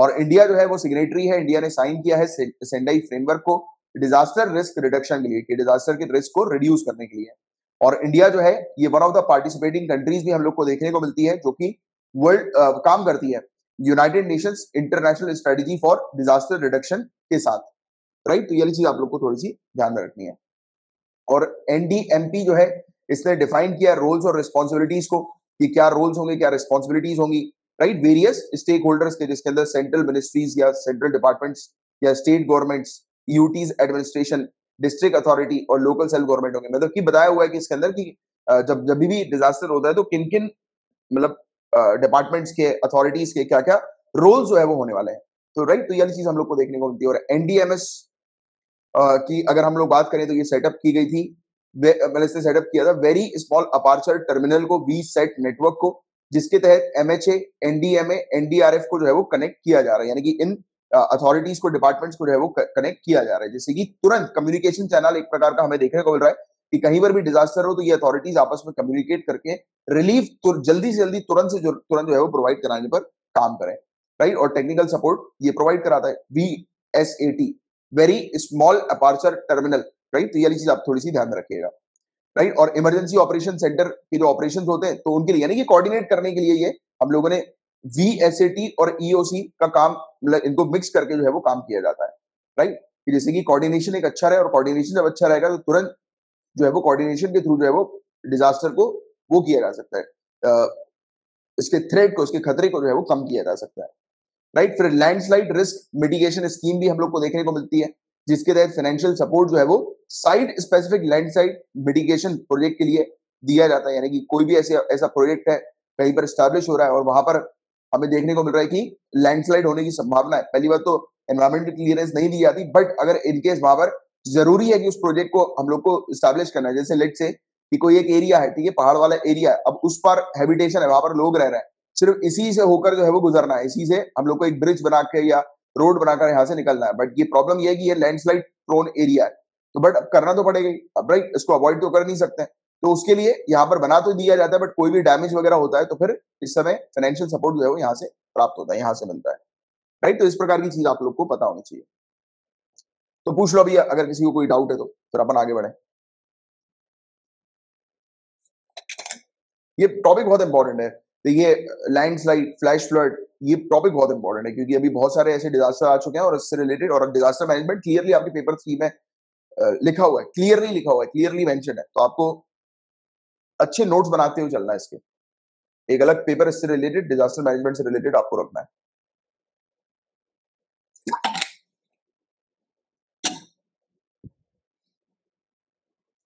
और इंडिया जो है वो सिग्नेटरी है इंडिया ने साइन किया है सेंडाई फ्रेमवर्क को डिजास्टर रिस्क रिडक्शन के लिए, कि डिजास्टर के रिस्क को रिड्यूस करने के लिए। और इंडिया जो है, ये one of the participating countries भी हम लोग को देखने को मिलती है, जो कि वर्ल्ड काम करती है United Nations international strategy for disaster reduction के साथ। राइट तो ये चीज़ आप लोग को थोड़ी सी ध्यान में रखनी है। और एनडीएमपी जो है, इसने डिफाइन किया रोल्स और रिस्पॉन्सिबिलिटीज को, कि क्या रोल्स होंगे, क्या रिस्पॉन्सिबिलिटीज होंगी। राइट वेरियस स्टेक होल्डर्स के, जिसके अंदर सेंट्रल मिनिस्ट्रीज या सेंट्रल डिपार्टमेंट्स या state governments UTs administration district authority और लोकल सेल्फ गवर्नमेंट होंगे। मतलब कि बताया हुआ है कि इसके अंदर की जब जब भी डिजास्टर होता है तो किन किन मतलब डिपार्टमेंट्स के अथॉरिटीज के क्या क्या रोल जो है वो होने वाले हैं। तो राइट तो यही चीज़ हम लोग को देखने को मिलती है। और एनडीएमएस की अगर हम लोग बात करें तो ये सेटअप की गई थी। मैंने इसने सेटअप किया था। वेरी स्मॉल अपार्चर टर्मिनल को वी सेट नेटवर्क को जिसके तहत एमएचए एनडीएमए एनडीआरएफ को जो है वो कनेक्ट किया जा रहा है। यानी कि इन अथॉरिटीज को डिपार्टमेंट्स को जो है वो कनेक्ट किया जा रहा है। जैसे कि तुरंत कम्युनिकेशन चैनल एक प्रकार का हमें देखने को मिल रहा है कि कहीं पर भी डिजास्टर हो तो ये अथॉरिटीज आपस में कम्युनिकेट करके रिलीफ जल्दी से जल्दी तुरंत से जो, तुरंत जो है वो प्रोवाइड कराने पर काम करें। राइट और टेक्निकल सपोर्ट ये प्रोवाइड कराता है। V S A T very small aperture terminal right तो ये चीज़ आप थोड़ी सी ध्यान में रखिएगा। राइट? और इमरजेंसी ऑपरेशन सेंटर के जो ऑपरेशन होते हैं तो उनके लिए, यानी कि कोऑर्डिनेट करने के लिए ये, हम लोगों ने वी एस ए टी और ईओसी e का काम मतलब इनको मिक्स करके जो है वो काम किया जाता है, राइट? कि जैसे कि कोऑर्डिनेशन एक अच्छा रहे और कोऑर्डिनेशन जब अच्छा रहेगा तो तुरंत जो है वो कोऑर्डिनेशन के थ्रू जो है वो डिजास्टर को, वो किया जा सकता है। इसके थ्रेड को, इसके खतरे को जो है वो कम किया जा सकता है, राइट? फिर लैंडस्लाइड रिस्क मिटिगेशन स्कीम भी हम लोग को देखने को मिलती है। जिसके तहत फाइनेंशियल सपोर्ट जो है वो site specific landslide mitigation project के लिए दिया जाता है। यानी कि कोई भी ऐसे, ऐसा प्रोजेक्ट है, कहीं पर स्टैब्लिश हो रहा है और वहाँ पर हमें देखने को मिल रहा है कि लैंडस्लाइड होने की संभावना है। पहली बार तो एनवायरमेंटल क्लियरेंस नहीं दी जाती बट अगर इनकेस वहाँ पर ज़रूरी है कि उस प्रोजेक्ट को हम लोग को स्टैब्लिश करना है, जैसे लेट से कि कोई एक एरिया है, ठीक है, पहाड़ वाला एरिया है, अब उस पर हैबिटेशन है, वहाँ पर लोग रह रहे हैं। सिर्फ़ इसी से होकर जो है वो गुजरना है, इसी से हम लोग को एक ब्रिज बना के या रोड बनाकर यहाँ से निकलना है। बट ये प्रॉब्लम ये है कि ये लैंडस्लाइड प्रोन एरिया है। तो बट अब करना तो पड़ेगा अब राइट इसको अवॉइड तो कर नहीं सकते। तो उसके लिए यहाँ पर बना तो दिया जाता है बट कोई भी डैमेज वगैरह होता है तो फिर इस समय फाइनेंशियल सपोर्ट जो है वो यहाँ से प्राप्त होता है, यहाँ से मिलता है। राइट तो इस प्रकार की चीज़ आप लोग को पता होनी चाहिए। तो पूछ लो अभी अगर किसी को कोई डाउट है तो फिर अपन आगे बढ़े। ये टॉपिक बहुत इंपॉर्टेंट है। देखिए लैंड स्लाइड फ्लैश फ्लड ये टॉपिक बहुत इंपॉर्टेंट है, क्योंकि अभी बहुत सारे ऐसे डिजास्टर आ चुके हैं और इससे रिलेटेड और डिजास्टर मैनेजमेंट क्लियरली आपके पेपर थ्री में लिखा हुआ है क्लियरली लिखा हुआ है क्लियरली मेंशन है। तो आपको अच्छे नोट्स बनाते हुए चलना है इसके। एक अलग पेपर इससे रिलेटेड डिजास्टर मैनेजमेंट से रिलेटेड आपको रखना है।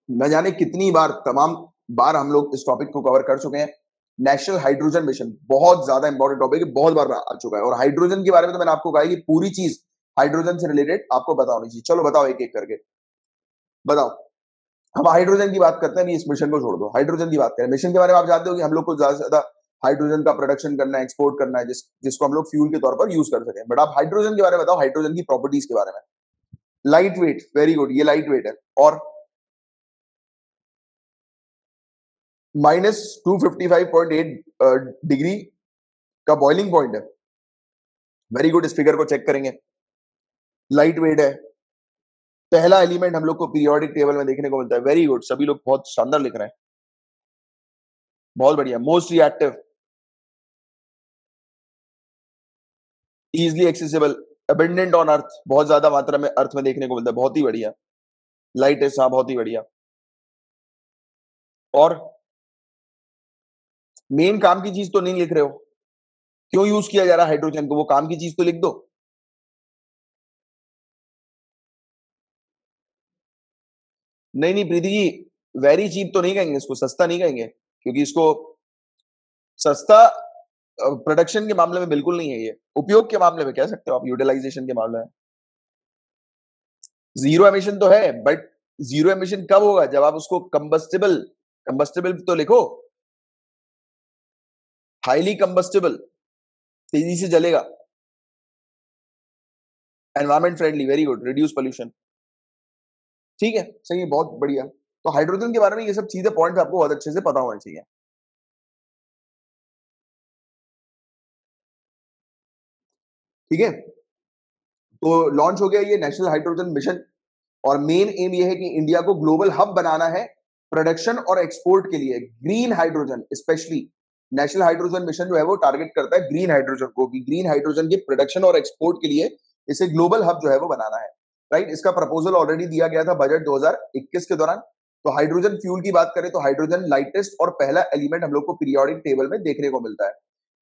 न जाने कितनी बार, तमाम बार हम लोग इस टॉपिक को कवर कर चुके हैं। नेशनल हाइड्रोजन मिशन बहुत ज़्यादा इंपॉर्टेंट टॉपिक है, बहुत बार आ चुका है। और हाइड्रोजन के बारे में तो मैंने आपको कहा कि पूरी चीज़ हाइड्रोजन से रिलेटेड आपको पता होनी चाहिए। चलो बताओ एक एक करके। बताओ। हम हाइड्रोजन की बात करते हैं इस मिशन को छोड़ दो। हाइड्रोजन की बात करें। मिशन के बारे में आप जानते हो कि हम लोग को ज़्यादा से ज़्यादा हाइड्रोजन का प्रोडक्शन करना है एक्सपोर्ट करना है, जिस, जिसको हम लोग फ्यूल के तौर पर यूज़ कर सकें। बट आप हाइड्रोजन के बारे में बताओ हाइड्रोजन की प्रॉपर्टीज़ के बारे में। लाइट वेट वेरी गुड ये लाइट वेट है। और minus two fifty five point eight degree का बॉइलिंग पॉइंट है। वेरी गुड इस फिगर को चेक करेंगे। लाइट वेट है। पहला एलिमेंट हम लोग को पीरियोडिक टेबल में देखने को मिलता है। वेरी गुड सभी लोग बहुत शानदार लिख रहे हैं। बहुत बढ़िया most reactive easily accessible abundant on earth बहुत ज़्यादा मात्रा में अर्थ में देखने को मिलता है। बहुत ही बढ़िया। लाइट है हाँ बहुत ही बढ़िया। और मेन काम की चीज़ तो नहीं लिख रहे हो। क्यों यूज़ किया जा रहा है हाइड्रोजन को? वो काम की चीज़ तो लिख दो। नहीं नहीं, प्रीति जी वेरी चीप तो नहीं कहेंगे इसको, सस्ता नहीं कहेंगे, क्योंकि इसको सस्ता प्रोडक्शन के मामले में बिल्कुल नहीं है ये। उपयोग के मामले में कह सकते हो आप यूटिलाइजेशन के मामले में। ज़ीरो एमिशन तो है बट ज़ीरो एमिशन कब होगा? जब आप उसको कंबस्टेबल कंबस्टेबल तो लिखो हाईली कंबस्टेबल तेज़ी से जलेगा। Environment friendly very good reduce pollution ठीक है, सही बहुत बढ़िया। तो हाइड्रोजन के बारे में ये सब चीज़ें पॉइंट आपको बहुत अच्छे से पता होना चाहिए। ठीक है? तो लॉन्च हो गया ये नेशनल हाइड्रोजन मिशन और मेन एम ये है कि इंडिया को ग्लोबल हब बनाना है प्रोडक्शन और एक्सपोर्ट के लिए green hydrogen specially national hydrogen mission जो है वो टारगेट करता है ग्रीन हाइड्रोजन को कि ग्रीन हाइड्रोजन के प्रोडक्शन और एक्सपोर्ट के लिए इसे ग्लोबल हब जो है वो बनाना है। राइट इसका प्रपोजल ऑलरेडी दिया गया था बजट 2021 के दौरान। तो हाइड्रोजन फ्यूल की बात करें तो हाइड्रोजन लाइटेस्ट और पहला एलिमेंट हम लोग को पीरियोडिक टेबल में देखने को मिलता है।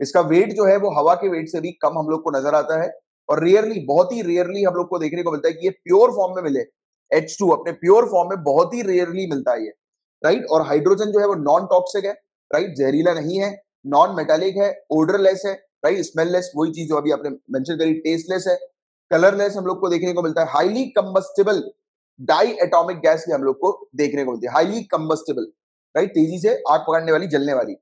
इसका वेट जो है वो हवा के वेट से भी कम हम लोग को नज़र आता है और रेयरली बहुत ही रेयरली हम लोग को देखने को मिलता है कि ये प्योर फॉर्म में मिले। एच अपने प्योर फॉर्म में बहुत ही रेयरली मिलता है ये। राइट और हाइड्रोजन जो है वो नॉन टॉक्सिक है। राइट? जहरीला नहीं है नॉन मेटालिक है ओडरलेस है, राइट? स्मेललेस वही चीज़ जो अभी आपने मेंशन करी टेस्टलेस है कलरलेस हम लोग को देखने को मिलता है। Highly combustible diatomic gas भी हम लोग को देखने को मिलती है। Highly combustible right? तेज़ी से आग पकड़ने वाली, जलने वाली।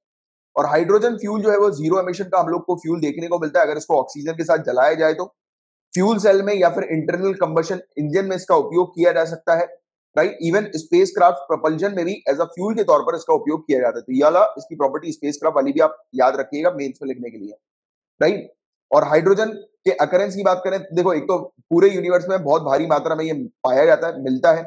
और हाइड्रोजन फ्यूल जो है वो ज़ीरो एमिशन का हम लोग को फ्यूल देखने को मिलता है। अगर इसको ऑक्सीजन के साथ जलाया जाए तो। फ्यूल सेल में या फिर इंटरनल कंबशन इंजन में इसका उपयोग किया जा सकता है। Right even spacecraft propulsion में भी एज अ फ्यूल के तौर पर इसका उपयोग किया जाता है। तो ये इसकी प्रॉपर्टी स्पेस क्राफ्ट वाली भी आप याद रखिएगा मेन्स में लिखने के लिए। राइट और हाइड्रोजन के अकरेंस की बात करें, देखो एक तो पूरे यूनिवर्स में बहुत भारी मात्रा में ये पाया जाता है, मिलता है।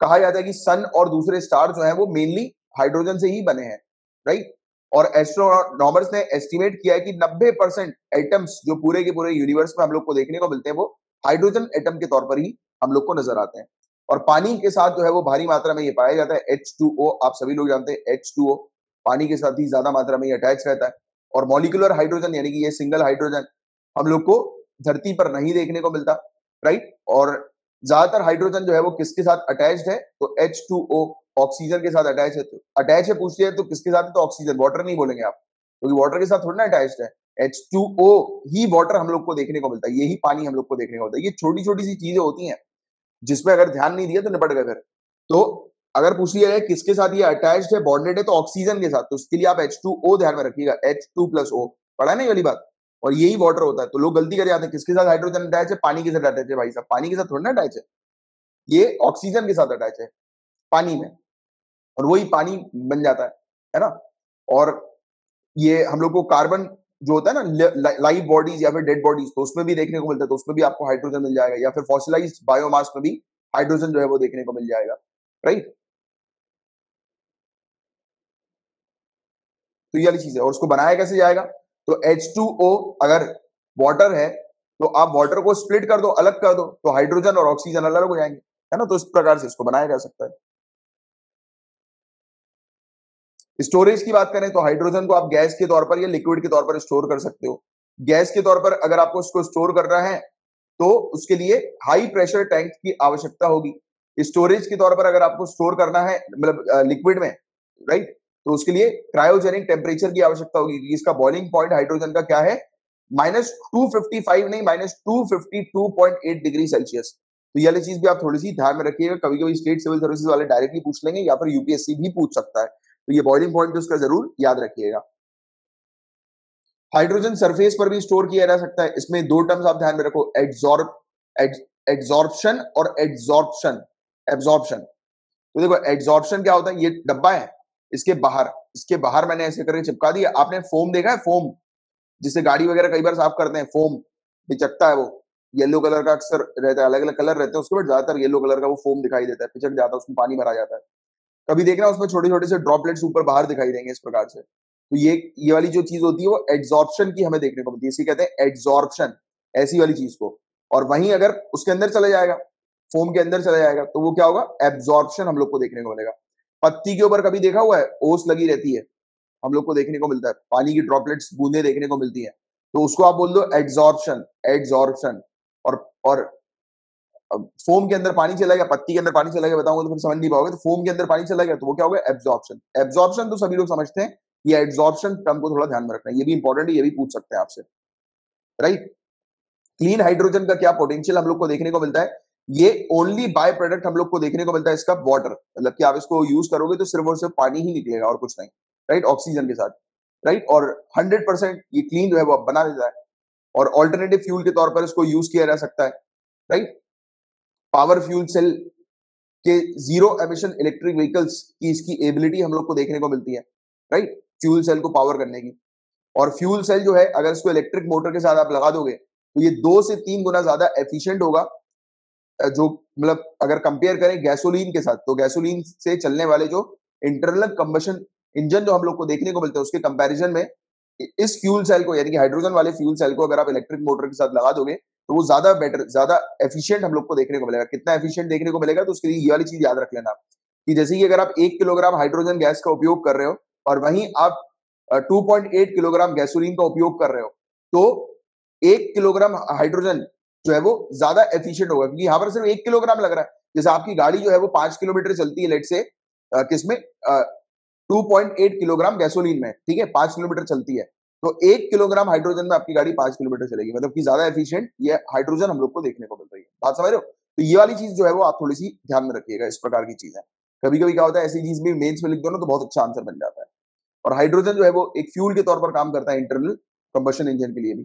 कहा जाता है कि सन और दूसरे स्टार जो है वो मेनली हाइड्रोजन से ही बने हैं। राइट और एस्ट्रोनॉमर्स ने एस्टिमेट किया है कि 90 परसेंट एटम्स जो पूरे के पूरे यूनिवर्स में हम लोग को देखने को मिलते हैं, वो हाइड्रोजन एटम के तौर पर ही हम लोग को नज़र आते हैं। और पानी के साथ जो है वो भारी मात्रा में ये पाया जाता है एच टू ओ आप सभी लोग जानते हैं एच टू ओ पानी के साथ ही ज़्यादा मात्रा में ये अटैच रहता है। और मॉलिकुलर हाइड्रोजन यानी कि ये सिंगल हाइड्रोजन हम लोग को धरती पर नहीं देखने को मिलता राइट और ज़्यादातर हाइड्रोजन जो है वो किसके साथ अटैच्ड है? तो एच टू ओ ऑक्सीजन के साथ अटैच है। तो अटैच है पूछते हैं तो किसके साथ है? तो ऑक्सीजन वाटर नहीं बोलेंगे आप, क्योंकि वाटर के साथ थोड़ा ना अटैच्ड है। एच टू ओ ही वाटर हम लोग को देखने को मिलता है, यही पानी हम लोग को देखने को मिलता है। ये छोटी छोटी सी चीज़ें होती हैं जिसमें अगर ध्यान नहीं दिया तो निपट गए फिर। तो अगर पूछ लिया जाए किसके साथ ये अटैच्ड है बॉन्डेड है तो ऑक्सीजन के साथ तो उसके लिए आप एच टू ओ ध्यान में रखिएगा। एच टू प्लस ओ पढ़ा नहीं वाली बात? और यही वाटर होता है। तो लोग गलती कर जाते हैं, किसके साथ हाइड्रोजन अटैच है? पानी के साथ अटैच है भाई साहब। पानी के साथ थोड़ा ना अटैच है। ये ऑक्सीजन के साथ अटैच है, पानी में। और वही पानी बन जाता है है ना? और ये हम लोग को कार्बन जो होता है ना लाइव बॉडीज या फिर डेड बॉडीज तो उसमें भी देखने को मिलता है तो उसमें भी आपको हाइड्रोजन मिल जाएगा, या फिर फॉसिलाइज बायोमास में भी हाइड्रोजन जो है वो देखने को मिल जाएगा राइट तो ये चीज़ है, और उसको बनाया कैसे जाएगा? तो H2O अगर वाटर है तो आप वाटर को स्प्लिट कर दो, अलग कर दो तो हाइड्रोजन और ऑक्सीजन अलग हो जाएँगे, है ना? तो इस प्रकार से इसको बनाया जा सकता है। स्टोरेज की बात करें तो हाइड्रोजन को आप गैस के तौर पर या लिक्विड के तौर पर स्टोर कर सकते हो। गैस के तौर पर अगर आपको उसको स्टोर करना है तो उसके लिए हाई प्रेशर टैंक की आवश्यकता होगी। स्टोरेज के तौर पर अगर आपको स्टोर करना है मतलब लिक्विड में राइट तो उसके लिए क्रायोजेनिक टेम्परेचर की आवश्यकता होगी इसका बॉइलिंग पॉइंट हाइड्रोजन का क्या है? माइनस टू फिफ्टी फाइव नहीं minus two fifty two point eight degree Celsius तो ये चीज़ भी आप थोड़ी सी ध्यान में रखिएगा। कभी कभी स्टेट सिविल सर्विसेज़ वाले डायरेक्टली पूछ लेंगे या फिर यूपीएससी भी पूछ सकता है। तो ये बॉइलिंग पॉइंट उसका ज़रूर याद रखिएगा। हाइड्रोजन सरफेस पर भी स्टोर किया जा सकता है। इसमें दो टर्म्स आप ध्यान में रखो एड्सॉर्ब एड्सॉर्प्शन और एड्सॉर्प्शन एब्जॉर्प्शन तो देखो एड्सॉर्प्शन क्या होता है? ये डब्बा है, इसके बाहर इसके बाहर मैंने ऐसे करके चिपका दिया। आपने फोम देखा है? फोम जिससे गाड़ी वगैरह कई बार साफ़ करते हैं फोम पिचकता है वो। येलो कलर का अक्सर रहता है अलग अलग कलर रहते हैं, उसके बाद ज़्यादातर येलो कलर का वो फोम दिखाई देता है, पिचक जाता है, उसमें पानी भरा जाता है। कभी देखना, उसमें छोटे छोटे से ड्रॉपलेट्स ऊपर बाहर दिखाई देंगे इस प्रकार से। तो ये ये वाली जो चीज़ होती है, वो एड्सॉर्प्शन की हमें देखने को मिलती है। इसी कहते हैं एड्सॉर्प्शन ऐसी वाली चीज़ को। और वहीं अगर उसके अंदर चला जाएगा फोम के अंदर चला जाएगा तो वो क्या होगा? एब्जॉर्प्शन हम लोग को देखने को मिलेगा। पत्ती के ऊपर कभी देखा हुआ है? ओस लगी रहती है। हम लोग को देखने को मिलता है। पानी की ड्रॉपलेट्स बूंदे देखने को मिलती है। तो उसको आप बोल दो एड्सॉर्प्शन एड्सॉर्प्शन और और फोम के अंदर पानी चला गया, पत्ती के अंदर पानी चला गया, बताऊँगा तो फिर समझ नहीं पाओगे तो फोम के अंदर पानी चला गया तो वो क्या होगा एब्जॉर्प्शन एब्जॉर्प्शन तो सभी लोग समझते हैं, ये एब्जॉर्प्शन टर्म को थोड़ा ध्यान में रखना है, ये भी इंपॉर्टेंट है, ये भी पूछ सकते हैं आपसे। राइट क्लीन हाइड्रोजन का क्या पोटेंशियल हम लोग को देखने को मिलता है? ये ओनली बाय प्रोडक्ट हम लोग को देखने को मिलता है इसका वाटर मतलब कि आप इसको यूज़ करोगे तो सिर्फ़ और सिर्फ़ पानी ही निकलेगा और कुछ नहीं। राइट ऑक्सीजन के साथ। राइट और हंड्रेड परसेंट ये क्लीन जो है वो बना देता है। और ऑल्टरनेटिव फ्यूल के तौर पर इसको यूज़ किया जा सकता है। राइट पावर फ्यूल सेल के ज़ीरो एमिशन इलेक्ट्रिक व्हीकल्स की इसकी एबिलिटी हम लोग को देखने को मिलती है राइट फ्यूल सेल को पावर करने की। और फ्यूल सेल जो है, अगर इसको इलेक्ट्रिक मोटर के साथ आप लगा दोगे तो ये दो से तीन गुना ज़्यादा एफिशिएंट होगा। जो मतलब अगर कंपेयर करें गैसोलीन के साथ तो गैसोलीन से चलने वाले जो इंटरनल कंबशन इंजन जो हम लोग को देखने को मिलते हैं, उसके कंपैरिजन में इस फ्यूल सेल को, यानी कि हाइड्रोजन वाले फ्यूल सेल को अगर आप इलेक्ट्रिक मोटर के साथ लगा दोगे तो वो ज़्यादा बेटर ज़्यादा एफिशिएंट हम लोग को देखने को मिलेगा। कितना एफिशिएंट देखने को मिलेगा तो उसके लिए ये वाली चीज़ याद रख लेना कि जैसे कि अगर आप एक किलोग्राम हाइड्रोजन गैस का उपयोग कर रहे हो और वहीं आप 2.8 किलोग्राम गैसोलीन का उपयोग कर रहे हो तो एक किलोग्राम हाइड्रोजन जो है वो ज़्यादा एफिशिएंट होगा। क्योंकि यहाँ पर सिर्फ़ एक किलोग्राम लग रहा है। जैसे आपकी गाड़ी जो है वो पाँच किलोमीटर चलती है लेट से किसमें? Two point eight kilogram gasoline में, ठीक है? पाँच किलोमीटर चलती है। तो एक किलोग्राम हाइड्रोजन में आपकी गाड़ी पाँच किलोमीटर चलेगी मतलब कि ज़्यादा एफिशिएंट ये हाइड्रोजन हम लोग को देखने को मिल रही है। बात समझ रहे हो? तो ये वाली चीज़ जो है वो आप थोड़ी सी ध्यान में रखिएगा, इस प्रकार की चीज़ है। कभी कभी क्या होता है, ऐसी चीज़ भी मेन्स में लिख दो ना तो बहुत अच्छा आंसर बन जाता है। और हाइड्रोजन जो है वो एक फ्यूल के तौर पर काम करता है इंटरनल कंबशन इंजन के लिए भी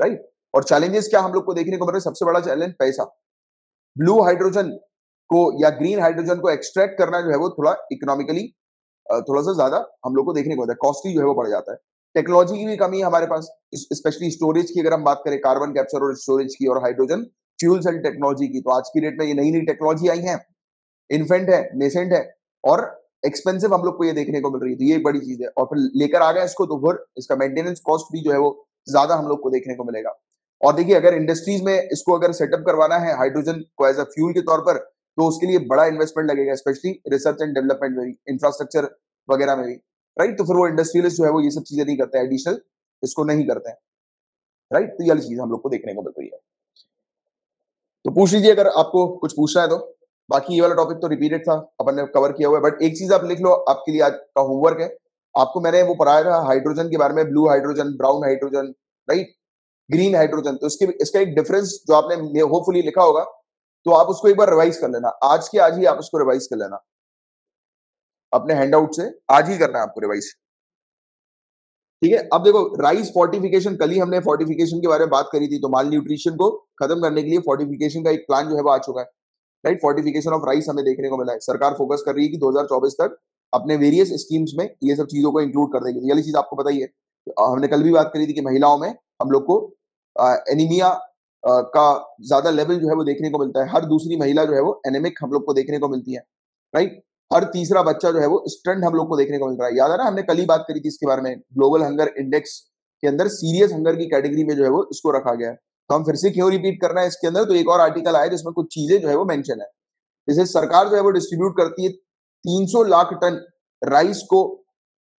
राइट और चैलेंजेस क्या हम लोग को देखने को मिल रहा सबसे बड़ा चैलेंज पैसा। ब्लू हाइड्रोजन को या ग्रीन हाइड्रोजन को एक्सट्रैक्ट करना जो है वो थोड़ा इकोनॉमिकली थोड़ा सा ज़्यादा हम लोग को देखने को मिलता है। कॉस्टली जो है वो बढ़ जाता है। टेक्नोलॉजी की भी कमी हमारे पास स्पेशली स्टोरेज की अगर हम बात करें कार्बन कैप्चर और स्टोरेज की और हाइड्रोजन फ्यूल सेल टेक्नोलॉजी की तो आज की डेट में ये नई नई टेक्नोलॉजी आई है। इन्फेंट है नेसेंट है और एक्सपेंसिव हम लोग को ये देखने को मिल रही है तो ये बड़ी चीज़ है। और फिर लेकर आ गए इसको तो फिर इसका मेंटेनेंस कॉस्ट भी जो है वो ज़्यादा हम लोग को देखने को मिलेगा। और देखिए, अगर इंडस्ट्रीज़ में इसको अगर सेटअप करवाना है हाइड्रोजन को एज अ फ्यूल के तौर पर तो उसके लिए बड़ा इन्वेस्टमेंट लगेगा स्पेशली रिसर्च एंड डेवलपमेंट में भी इंफ्रास्ट्रक्चर वगैरह में भी। राइट तो फिर वो इंडस्ट्रियलिस्ट जो है वो ये सब चीज़ें नहीं करते एडिशनल इसको नहीं करते हैं। राइट तो ये वाली चीज़ हम लोग को देखने को मिल रही है। तो पूछ लीजिए अगर आपको कुछ पूछना है तो। बाकी ये वाला टॉपिक तो रिपीटेड था, अपन ने कवर किया हुआ है बट एक चीज़ आप लिख लो, आपके लिए आज का होमवर्क है। आपको मैंने वो पढ़ाया था हाइड्रोजन के बारे में blue hydrogen brown hydrogen right green hydrogen तो इसके, इसका एक डिफरेंस जो आपने होपफुली लिखा होगा तो आप उसको एक बार रिवाइज कर लेना। आज के आज ही आप उसको रिवाइज कर लेना। अपने हैंडआउट से आज ही करना है आपको रिवाइज ठीक है? अब देखो राइस फोर्टिफिकेशन कल ही हमने फोर्टिफिकेशन के बारे में बात करी थी तो माल न्यूट्रिशन को खत्म करने के लिए फोर्टिफिकेशन का एक प्लान जो है वो आ चुका है। राइट फोर्टिफिकेशन ऑफ़ राइस हमें देखने को मिला है। सरकार फोकस कर रही है कि 2024 तक अपने वेरियस स्कीम्स में ये सब चीज़ों को इंक्लूड कर देगी। ये चीज़ आपको पता ही बताइए हमने कल भी बात करी थी कि महिलाओं में हम लोग को एनीमिया का ज़्यादा लेवल जो है वो देखने को मिलता है। हर दूसरी महिला जो है वो एनेमिक हम लोग को देखने को मिलती है। राइट हर तीसरा बच्चा जो है वो स्टंट हम लोग को देखने को मिल रहा है। याद है ना, हमने कल ही बात करी थी इसके बारे में ग्लोबल हंगर इंडेक्स के अंदर सीरियस हंगर की कैटेगरी में जो है वो इसको रखा गया है। तो हम फिर से क्यों रिपीट करना है इसके अंदर? तो एक और आर्टिकल आया जिसमें कुछ चीज़ें जो है वो मेंशन है। जैसे सरकार जो है वो डिस्ट्रीब्यूट करती है 300 लाख टन राइस को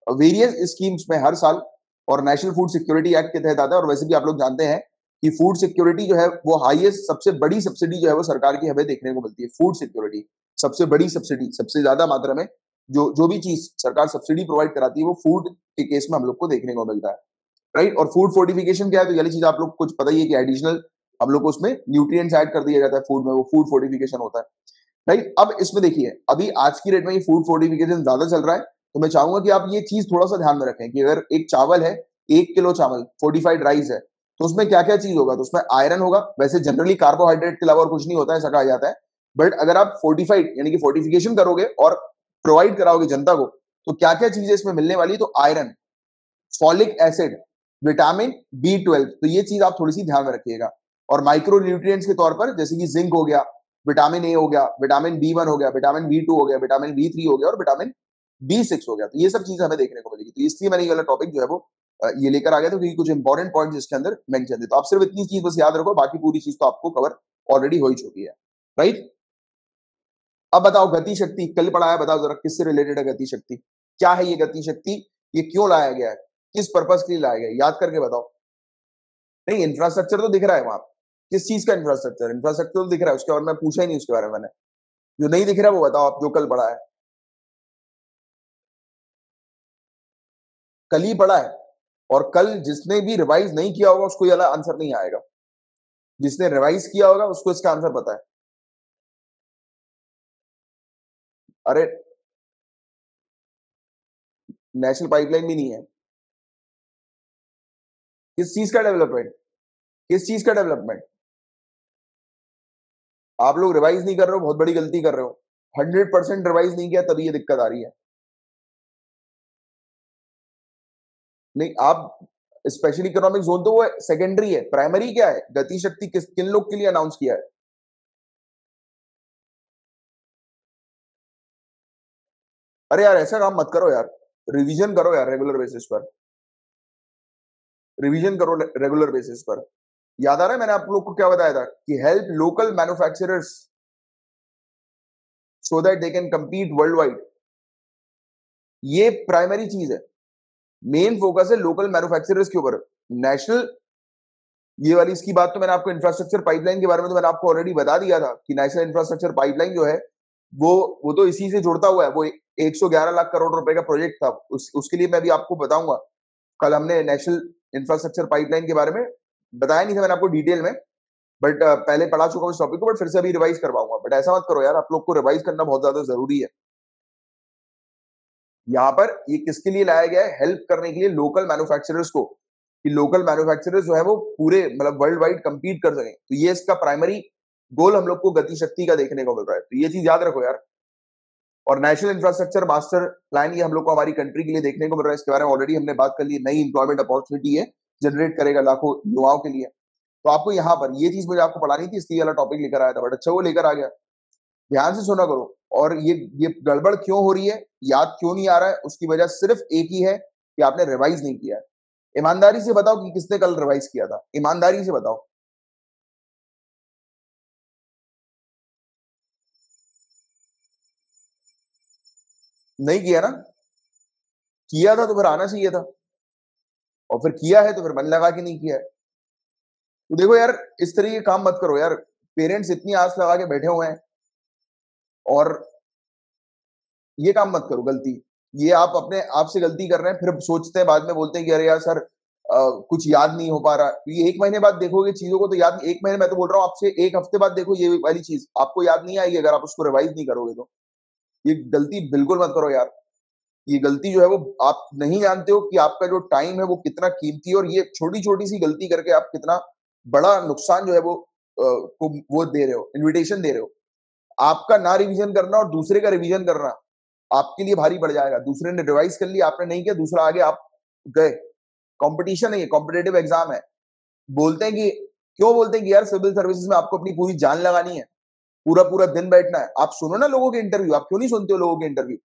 वेरियस स्कीम्स में हर साल और नेशनल फ़ूड सिक्योरिटी एक्ट के तहत आता है। और वैसे भी आप लोग जानते हैं कि फ़ूड सिक्योरिटी जो है वो हाईएस्ट सबसे बड़ी सब्सिडी जो है वो सरकार की हमें देखने को मिलती है फ़ूड सिक्योरिटी सबसे बड़ी सब्सिडी सबसे ज़्यादा मात्रा में जो जो भी चीज़ सरकार सब्सिडी प्रोवाइड कराती है, वो फ़ूड के केस में हम लोग को देखने को मिलता है। राइट और फ़ूड फोर्टिफिकेशन क्या है? तो ये चीज़ आप लोग कुछ पता ही है कि एडिशनल हम लोग को उसमें न्यूट्रिएंट्स ऐड कर दिया जाता है फ़ूड में, वो फ़ूड फोर्टिफिकेशन होता है। राइट अब इसमें देखिए, अभी आज की डेट में ये फ़ूड फोर्टिफिकेशन ज़्यादा चल रहा है तो मैं चाहूँगा कि आप ये चीज़ थोड़ा सा ध्यान में रखें कि अगर एक चावल है, एक किलो चावल फोर्टिफाइड राइस है तो उसमें क्या क्या चीज़ होगा? तो उसमें आयरन होगा, वैसे जनरली कार्बोहाइड्रेट के अलावा और कुछ नहीं होता है ऐसा कहा जाता है। बट अगर आप फोर्टिफाइड यानी कि फोर्टिफिकेशन करोगे और प्रोवाइड कराओगे जनता को तो क्या क्या चीज़ें इसमें मिलने वाली तो iron folic acid vitamin B twelve तो ये चीज़ आप थोड़ी सी ध्यान में रखिएगा। और माइक्रो न्यूट्रिएंट्स के तौर पर, जैसे कि जिंक हो गया विटामिन ए हो गया विटामिन बी वन हो गया विटामिन बी टू हो गया विटामिन बी थ्री हो गया और विटामिन बी सिक्स हो गया। तो ये सब चीज़ें हमें देखने को मिलेगी। तो इसलिए मैंने ये वाला टॉपिक जो है वो ये लेकर आ गया था, क्योंकि कुछ इंपॉर्टेंट पॉइंट इसके अंदर थे। तो आप सिर्फ़ इतनी चीज़ बस याद रखो, बाकी पूरी चीज़ तो आपको कवर ऑलरेडी हो ही चुकी है। राइट अब बताओ गति शक्ति कल पढ़ाया बताओ जरा किससे रिलेटेड है गति शक्ति क्या है ये गति शक्ति ये क्यों लाया गया है? किस पर्पज के लिए लाया गया याद करके बताओ। नहीं इंफ्रास्ट्रक्चर तो दिख रहा है वहाँ किस चीज़ का इंफ्रास्ट्रक्चर इंफ्रास्ट्रक्चर तो दिख रहा है, उसके बारे में पूछा ही नहीं उसके बारे में मैंने। जो नहीं दिख रहा वो बताओ आप, जो कल पढ़ा है। कल ही पढ़ा है, और कल जिसने भी रिवाइज नहीं किया होगा, उसको ये आंसर नहीं आएगा। जिसने रिवाइज किया होगा, उसको इसका आंसर पता है। अरे नेशनल पाइपलाइन भी नहीं है। किस चीज़ का डेवलपमेंट किस चीज़ का डेवलपमेंट आप लोग रिवाइज नहीं कर रहे हो, बहुत बड़ी गलती कर रहे हो। हंड्रेड परसेंट रिवाइज नहीं किया, तभी ये दिक्कत आ रही है। नहीं, आप स्पेशल इकोनॉमिक जोन तो वो सेकेंडरी है प्राइमरी क्या है? गति शक्ति किस, किन लोग के लिए अनाउंस किया है? अरे यार, ऐसा काम मत करो यार। रिवीजन करो यार रेगुलर बेसिस पर। रिवीजन करो रेगुलर बेसिस पर। याद आ रहा है मैंने आप लोग को क्या बताया था? कि help local manufacturers so that they can compete worldwide ये प्राइमरी चीज़ है। मेन फोकस है लोकल मैन्युफैक्चरर्स के ऊपर। नेशनल ये वाली इसकी बात तो मैंने आपको इंफ्रास्ट्रक्चर पाइपलाइन के बारे में तो मैंने आपको ऑलरेडी बता दिया था कि नेशनल इंफ्रास्ट्रक्चर पाइपलाइन जो है वो वो तो इसी से जुड़ता हुआ है। वो 111 लाख करोड़ रुपए का प्रोजेक्ट था। उस, उसके लिए मैं भी आपको बताऊँगा। कल हमने नेशनल इंफ्रास्ट्रक्चर पाइपलाइन के बारे में बताया नहीं था मैंने आपको डिटेल में बट पहले पढ़ा चुका हूँ इस टॉपिक को बट फिर से अभी रिवाइज करवाऊँगा। बट ऐसा मत करो यार आप लोग को रिवाइज करना बहुत ज़्यादा ज़रूरी है। यहाँ पर ये किसके लिए लाया गया है? हेल्प करने के लिए लोकल मैन्युफैक्चरर्स को। कि लोकल मैन्युफैक्चरर्स जो है वो पूरे मतलब वर्ल्ड वाइड कंपीट कर सकें। तो ये इसका प्राइमरी गोल हम लोग को गति शक्ति का देखने को मिल रहा है। तो ये चीज़ याद रखो यार। और नेशनल इंफ्रास्ट्रक्चर मास्टर प्लान ये हम लोग को हमारी कंट्री के लिए देखने को मिल रहा है। इसके बारे में ऑलरेडी हमने बात कर ली, नई इंप्लॉयमेंट अपॉर्चुनिटी है जनरेट करेगा लाखों युवाओं के लिए। तो आपको यहाँ पर ये चीज़ मुझे आपको पढ़ानी थी, इसलिए वाला टॉपिक लेकर आया था बट अच्छा वो लेकर आ गया। ध्यान से सुना करो, और ये ये गड़बड़ क्यों हो रही है? याद क्यों नहीं आ रहा है? उसकी वजह सिर्फ़ एक ही है कि आपने रिवाइज नहीं किया। है ईमानदारी से बताओ कि किसने कल रिवाइज किया था। ईमानदारी से बताओ। नहीं किया ना? किया था तो फिर आना चाहिए था। और फिर किया है तो फिर मन लगा के नहीं किया है। तो देखो यार इस तरह के काम मत करो यार। पेरेंट्स इतनी आस लगा के बैठे हुए हैं। और ये काम मत करो गलती। ये आप अपने आप से गलती कर रहे हैं फिर सोचते हैं बाद में बोलते हैं कि अरे यार सर आ, कुछ याद नहीं हो पा रहा। ये एक महीने बाद देखोगे चीज़ों को तो याद एक महीने मैं तो बोल रहा हूँ आपसे एक हफ़्ते बाद देखो ये वाली चीज़ आपको याद नहीं आएगी अगर आप उसको रिवाइज नहीं करोगे तो। ये गलती बिल्कुल मत करो यार। ये गलती जो है वो आप नहीं जानते हो कि आपका जो टाइम है वो कितना कीमती है और ये छोटी छोटी सी गलती करके आप कितना बड़ा नुकसान जो है वो को वो दे रहे हो इन्विटेशन दे रहे हो। आपका ना रिवीजन करना और दूसरे का रिवीजन करना आपके लिए भारी पड़ जाएगा। दूसरे ने रिवाइज कर लिया, आपने नहीं किया, दूसरा आगे आप गए। कॉम्पिटिशन है कॉम्पिटेटिव एग्ज़ाम है। बोलते हैं कि, क्यों बोलते हैं कि यार सिविल सर्विसेज़ में आपको अपनी पूरी जान लगानी है? पूरा पूरा दिन बैठना है। आप सुनो ना लोगों के इंटरव्यू आप क्यों नहीं सुनते हो लोगों के इंटरव्यू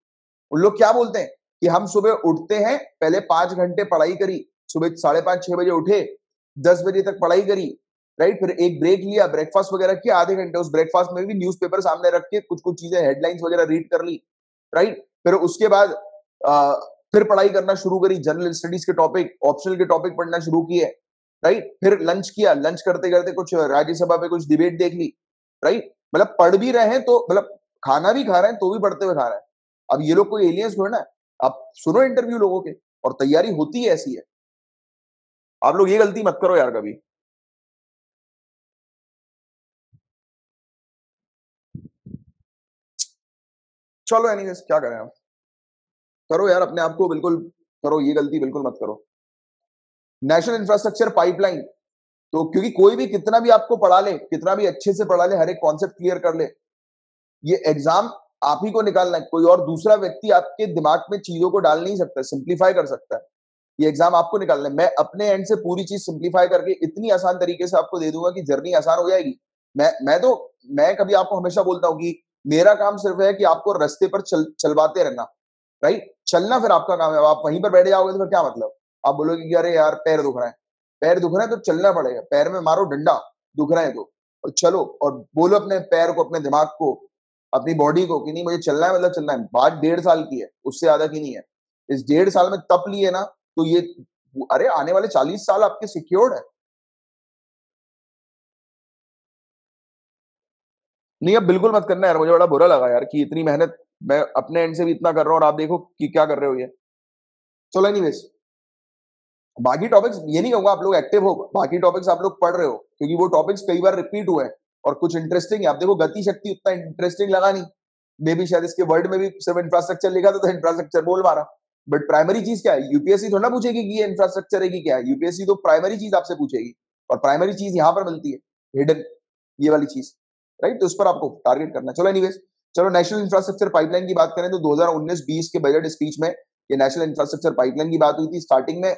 उन लोग क्या बोलते हैं? कि हम सुबह उठते हैं, पहले पाँच घंटे पढ़ाई करी, सुबह साढ़े पाँच, छह बजे उठे, दस बजे तक पढ़ाई करी राइट फिर एक ब्रेक लिया ब्रेकफास्ट वगैरह किया, आधे घंटे उस ब्रेकफास्ट में भी न्यूज़पेपर सामने रख के कुछ कुछ चीज़ें हेडलाइंस वगैरह रीड कर ली राइट फिर उसके बाद फिर पढ़ाई करना शुरू करी जनरल स्टडीज़ के टॉपिक ऑप्शनल के टॉपिक पढ़ना शुरू किए राइट फिर लंच किया लंच करते करते कुछ राज्यसभा पे कुछ डिबेट देख ली राइट मतलब पढ़ भी रहे हैं तो मतलब खाना भी खा रहे हैं तो भी पढ़ते हुए खा रहे हैं। अब ये लोग कोई एलियंस थोड़ा ना आप सुनो इंटरव्यू लोगों के और तैयारी होती है ऐसी है। आप लोग ये गलती मत करो यार कभी। चलो एनीवेज क्या करें आप? करो यार अपने आप को बिल्कुल, करो ये गलती बिल्कुल मत करो। नेशनल इंफ्रास्ट्रक्चर पाइपलाइन तो क्योंकि कोई भी कितना भी आपको पढ़ा ले, कितना भी अच्छे से पढ़ा ले, हर एक कॉन्सेप्ट क्लियर कर ले, ये एग्ज़ाम आप ही को निकालना है। कोई और दूसरा व्यक्ति आपके दिमाग में चीज़ों को डाल नहीं सकता सिंप्लीफाई कर सकता है। ये एग्ज़ाम आपको निकालना है। मैं अपने एंड से पूरी चीज़ सिंप्लीफाई करके इतनी आसान तरीके से आपको दे दूँगा कि जर्नी आसान हो जाएगी। मैं मैं तो मैं कभी आपको हमेशा बोलता हूँ कि मेरा काम सिर्फ़ है कि आपको रस्ते पर चल, चलवाते रहना राइट चलना फिर आपका काम है। आप वहीं पर बैठे जाओगे तो फिर क्या मतलब? आप बोलोगे कि अरे यार, पैर दुख रहा है। पैर दुख रहा है तो चलना पड़ेगा। पैर में मारो डंडा, दुख रहा है तो। और चलो, और बोलो अपने पैर को, अपने दिमाग को, अपनी बॉडी को कि नहीं, मुझे चलना है मतलब चलना है। बात डेढ़ साल की है, उससे ज़्यादा की नहीं है। इस डेढ़ साल में तप लिए ना तो ये, अरे आने वाले चालीस साल आपके सिक्योर्ड है। नहीं, अब बिल्कुल मत करना यार, मुझे बड़ा बुरा लगा यार कि इतनी मेहनत मैं अपने एंड से भी इतना कर रहा हूँ और आप देखो कि क्या कर रहे हो ये। चलो एनीवेज बाकी टॉपिक्स ये नहीं कहूँगा आप लोग एक्टिव हो, बाकी टॉपिक्स आप लोग पढ़ रहे हो, क्योंकि वो टॉपिक्स कई बार रिपीट हुए हैं और कुछ इंटरेस्टिंग है। आप देखो गति शक्ति उतना इंटरेस्टिंग लगा नहीं। मे भी शायद इसके वर्ड में भी सिर्फ़ इंफ्रास्ट्रक्चर लिखा था तो इंफ्रास्ट्रक्चर बोल मारा। बट प्राइमरी चीज़ क्या है? यूपीएससी थोड़ा पूछेगी कि ये इंफ्रास्ट्रक्चर है कि क्या है? यूपीएससी तो प्राइमरी चीज़ आपसे पूछेगी और प्राइमरी चीज़ यहाँ पर मिलती है। हिडन ये वाली चीज़ राइट तो उस पर आपको टारगेट करना चलो एनीवेज चलो नेशनल इंफ्रास्ट्रक्चर पाइपलाइन की बात करें तो 2019-20 के बजट स्पीच में ये नेशनल इंफ्रास्ट्रक्चर पाइपलाइन की बात हुई थी। स्टार्टिंग में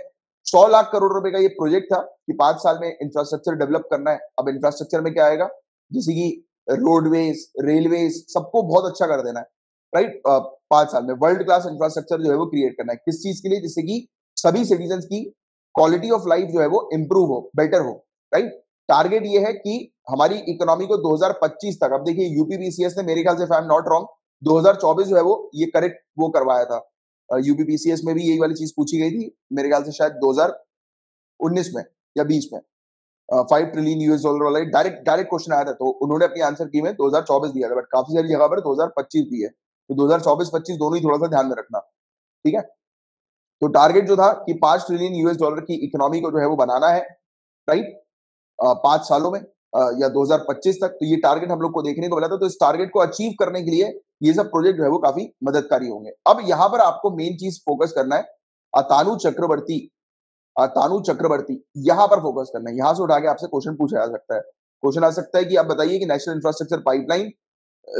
सौ लाख करोड़ रुपए का ये प्रोजेक्ट था कि पाँच साल में इंफ्रास्ट्रक्चर डेवलप करना है। अब इंफ्रास्ट्रक्चर में क्या आएगा? जैसे कि रोडवेज़ रेलवेज सबको बहुत अच्छा कर देना है। राइट पाँच साल में वर्ल्ड क्लास इंफ्रास्ट्रक्चर जो है वो क्रिएट करना है। किस चीज़ के लिए? जिससे कि सभी सिटीजन की क्वालिटी ऑफ़ लाइफ जो है वो इंप्रूव हो बेटर हो। राइट टारगेट ये है कि हमारी इकोनॉमी को 2025 तक, अब देखिए यूपीपीसीएस ने मेरे ख्याल से आई एम नॉट रॉन्ग 2024 जो है वो ये करेक्ट वो करवाया था। यूपीपीसीएस में भी यही वाली चीज़ पूछी गई थी, मेरे ख्याल से शायद 2019 में या 20 में। फाइव ट्रिलियन यूएस डॉलर वाला डायरेक्ट डायरेक्ट क्वेश्चन आया था तो उन्होंने अपनी आंसर की में 2024 दिया था बट काफ़ी सारी जगह पर 2025 दी है तो 2024-25 दोनों ही थोड़ा सा ध्यान में रखना, ठीक है? तो टारगेट जो था कि पाँच ट्रिलियन यूएस डॉलर की इकोनॉमी को जो है वो बनाना है राइट पाँच सालों में या 2025 तक तो ये टारगेट हम लोग को देखने को मिला था तो इस टारगेट को अचीव करने के लिए ये सब प्रोजेक्ट जो है वो काफ़ी मददकारी होंगे। अब यहाँ पर आपको मेन चीज़ फोकस करना है, अतानु चक्रवर्ती अतानु चक्रवर्ती, यहाँ पर फोकस करना है। यहाँ से उठा के आपसे क्वेश्चन पूछा जा सकता है। क्वेश्चन आ सकता है कि आप बताइए कि नेशनल इंफ्रास्ट्रक्चर पाइपलाइन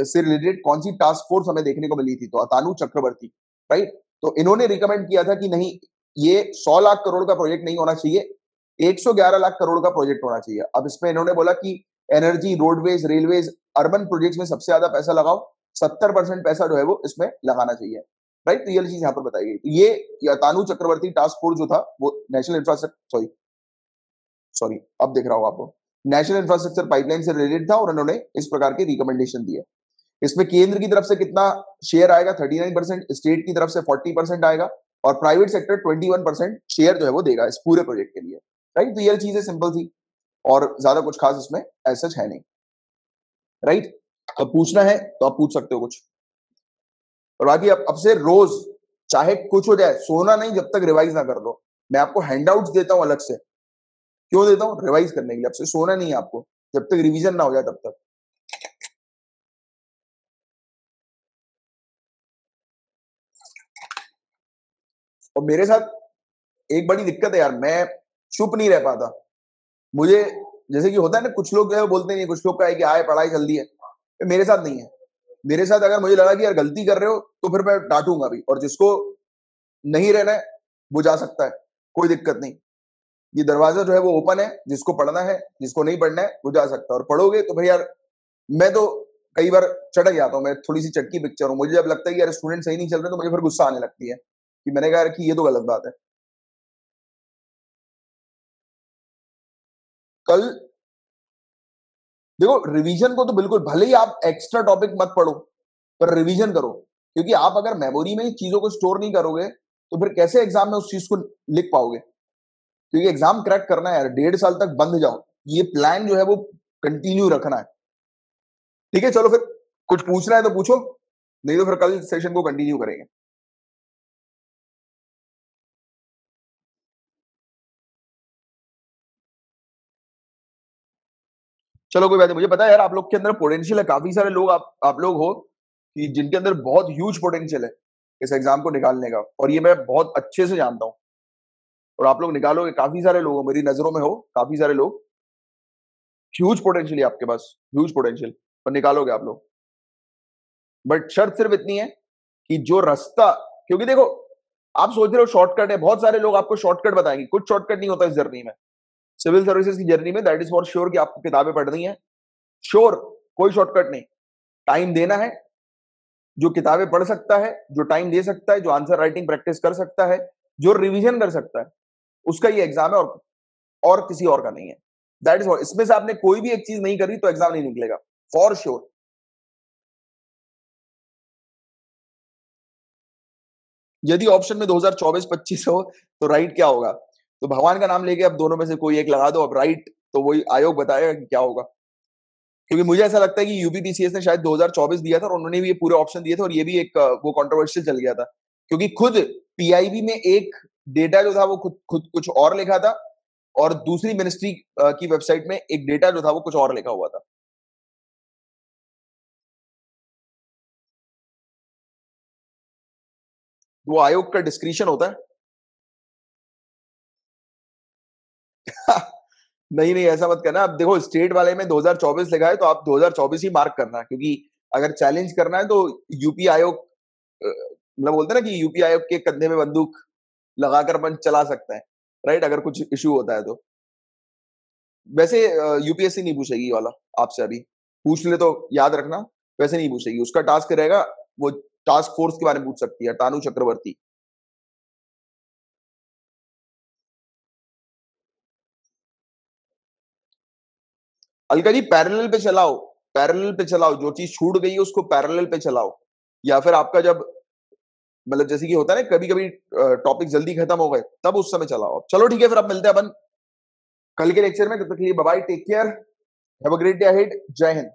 से रिलेटेड कौन सी टास्क फोर्स हमें देखने को मिली थी? तो अतानु चक्रवर्ती राइट तो इन्होंने रिकमेंड किया था कि नहीं, ये सौ लाख करोड़ का प्रोजेक्ट नहीं होना चाहिए 111 लाख करोड़ का प्रोजेक्ट होना चाहिए। अब इसमें इन्होंने बोला कि energy roadways railways urban projects में सबसे ज़्यादा पैसा लगाओ। सत्तर परसेंट पैसा जो है वो इसमें लगाना चाहिए। राइट? तो ये चीज़ यहाँ पर बताई गई। तो ये तानु चक्रवर्ती टास्क फोर्स जो था, वो नेशनल इंफ्रास्ट्रक्चर, सॉरी सॉरी, अब देख रहा हूँ आपको। नेशनल इंफ्रास्ट्रक्चर पाइपलाइन से रिलेटेड था और उन्होंने इस प्रकार के रिकमेंडेशन दिए। इसमें केंद्र की तरफ़ से कितना शेयर आएगा? 39 परसेंट स्टेट की तरफ़ से 40 परसेंट आएगा और प्राइवेट सेक्टर 21 परसेंट शेयर जो है वो देगा इस पूरे प्रोजेक्ट के लिए। राइट? तो ये चीज़ें सिंपल थी और ज़्यादा कुछ खास इसमें ऐसा है नहीं। राइट? अब पूछना है तो आप पूछ सकते हो कुछ। और बाकी अब अब से रोज, चाहे कुछ हो जाए, सोना नहीं जब तक रिवाइज ना कर लो मैं आपको हैंडआउट्स देता हूँ अलग से। क्यों देता हूँ? रिवाइज करने के लिए। अब से सोना नहीं है आपको, जब तक रिवीजन ना हो जाए तब तक। और मेरे साथ एक बड़ी दिक्कत है यार, मैं चुप नहीं रह पाता। मुझे, जैसे कि होता है ना, कुछ लोग जो है बोलते नहीं कुछ लोग का है कि आए, पढ़ाई जल्दी है। मेरे साथ नहीं है। मेरे साथ अगर मुझे लगा कि यार गलती कर रहे हो तो फिर मैं डांटूँगा भी। और जिसको नहीं रहना है, वो जा सकता है। कोई दिक्कत नहीं। ये दरवाज़ा जो है, वो ओपन है। जिसको पढ़ना है, जिसको नहीं पढ़ना है, वो जा सकता है। और पढ़ोगे तो भाई यार, मैं तो कई बार चटक जाता हूँ। मैं थोड़ी सी चटकी पिक्चर हूँ। मुझे जब लगता है कि यार स्टूडेंट सही नहीं चल रहे तो मुझे फिर गुस्सा आने लगती है कि मैंने कहा कि ये तो गलत बात है। कल देखो रिवीजन को तो बिल्कुल भले ही आप एक्स्ट्रा टॉपिक मत पढ़ो, पर रिवीजन करो। क्योंकि आप अगर मेमोरी में चीज़ों को स्टोर नहीं करोगे तो फिर कैसे एग्ज़ाम में उस चीज़ को लिख पाओगे? क्योंकि एग्ज़ाम क्रैक करना है यार, डेढ़ साल तक बंद जाओ। ये प्लान जो है वो कंटिन्यू रखना है। ठीक है, चलो फिर कुछ पूछना है तो पूछो, नहीं तो फिर कल सेशन को कंटिन्यू करेंगे। चलो कोई बात नहीं, मुझे पता है यार आप लोग के अंदर पोटेंशियल है, काफ़ी सारे लोग आप आप लोग हो कि जिनके अंदर बहुत ह्यूज पोटेंशियल है इस एग्ज़ाम को निकालने का और ये मैं बहुत अच्छे से जानता हूँ। और आप लोग निकालोगे, काफ़ी सारे लोग मेरी नज़रों में हो, काफ़ी सारे लोग। ह्यूज पोटेंशियल है आपके पास ह्यूज पोटेंशियल और निकालोगे आप लोग। बट शर्त सिर्फ़ इतनी है कि जो रास्ता, क्योंकि देखो, आप सोच रहे हो शॉर्टकट है, बहुत सारे लोग आपको शॉर्टकट बताएँगे, कुछ शॉर्टकट नहीं होता इस जर्नी में। सिविल सर्विसेज़ की जर्नी में दैट इज़ फॉर श्योर कि आपको किताबें पढ़नी है। श्योर कोई शॉर्टकट नहीं। टाइम देना है, जो किताबें पढ़ सकता है, जो टाइम दे सकता है, जो आंसर राइटिंग प्रैक्टिस कर सकता है, जो रिवीजन कर सकता है, उसका ये एग्ज़ाम है और और किसी और का नहीं है। दैट इज़ इसमें से आपने कोई भी एक चीज़ नहीं करी तो एग्ज़ाम नहीं निकलेगा। फॉर श्योर यदि ऑप्शन में 2024-25 हो तो राइट क्या होगा? तो भगवान का नाम लेके अब दोनों में से कोई एक लगा दो, अब राइट तो वही आयोग बताएगा कि क्या होगा। क्योंकि मुझे ऐसा लगता है कि यूपीटीसीएस ने शायद 2024 दिया था और उन्होंने भी ये पूरे ऑप्शन दिए थे और ये भी एक वो कॉन्ट्रोवर्शियल चल गया था। क्योंकि खुद पीआईबी में एक डेटा जो था वो खुद खुद कुछ और लिखा था और दूसरी मिनिस्ट्री की वेबसाइट में एक डेटा जो था वो कुछ और लिखा हुआ था। वो आयोग का डिस्क्रिप्शन होता है। नहीं नहीं, ऐसा मत करना। आप देखो स्टेट वाले में 2024 लिखा है तो आप 2024 ही मार्क करना, क्योंकि अगर चैलेंज करना है तो यूपी आयोग मतलब बोलते ना कि यूपी आयोग के कंधे में बंदूक लगाकर अपन चला सकता है राइट अगर कुछ इश्यू होता है तो। वैसे यूपीएससी नहीं पूछेगी वाला, आपसे अभी। पूछ ले तो याद रखना, वैसे नहीं पूछेगी। उसका टास्क रहेगा, वो टास्क फोर्स के बारे में पूछ सकती है, तानु चक्रवर्ती। अलका जी पैरेलल पे चलाओ पैरेलल पे चलाओ, जो चीज़ छूट गई है उसको पैरेलल पे चलाओ। या फिर आपका जब मतलब जैसे कि होता है ना कभी कभी टॉपिक जल्दी खत्म हो गए, तब उस समय चलाओ चलो ठीक है, फिर आप मिलते हैं अपन। कल के लेक्चर में, तब तक लिए bye take care have a great day ahead जय हिंद।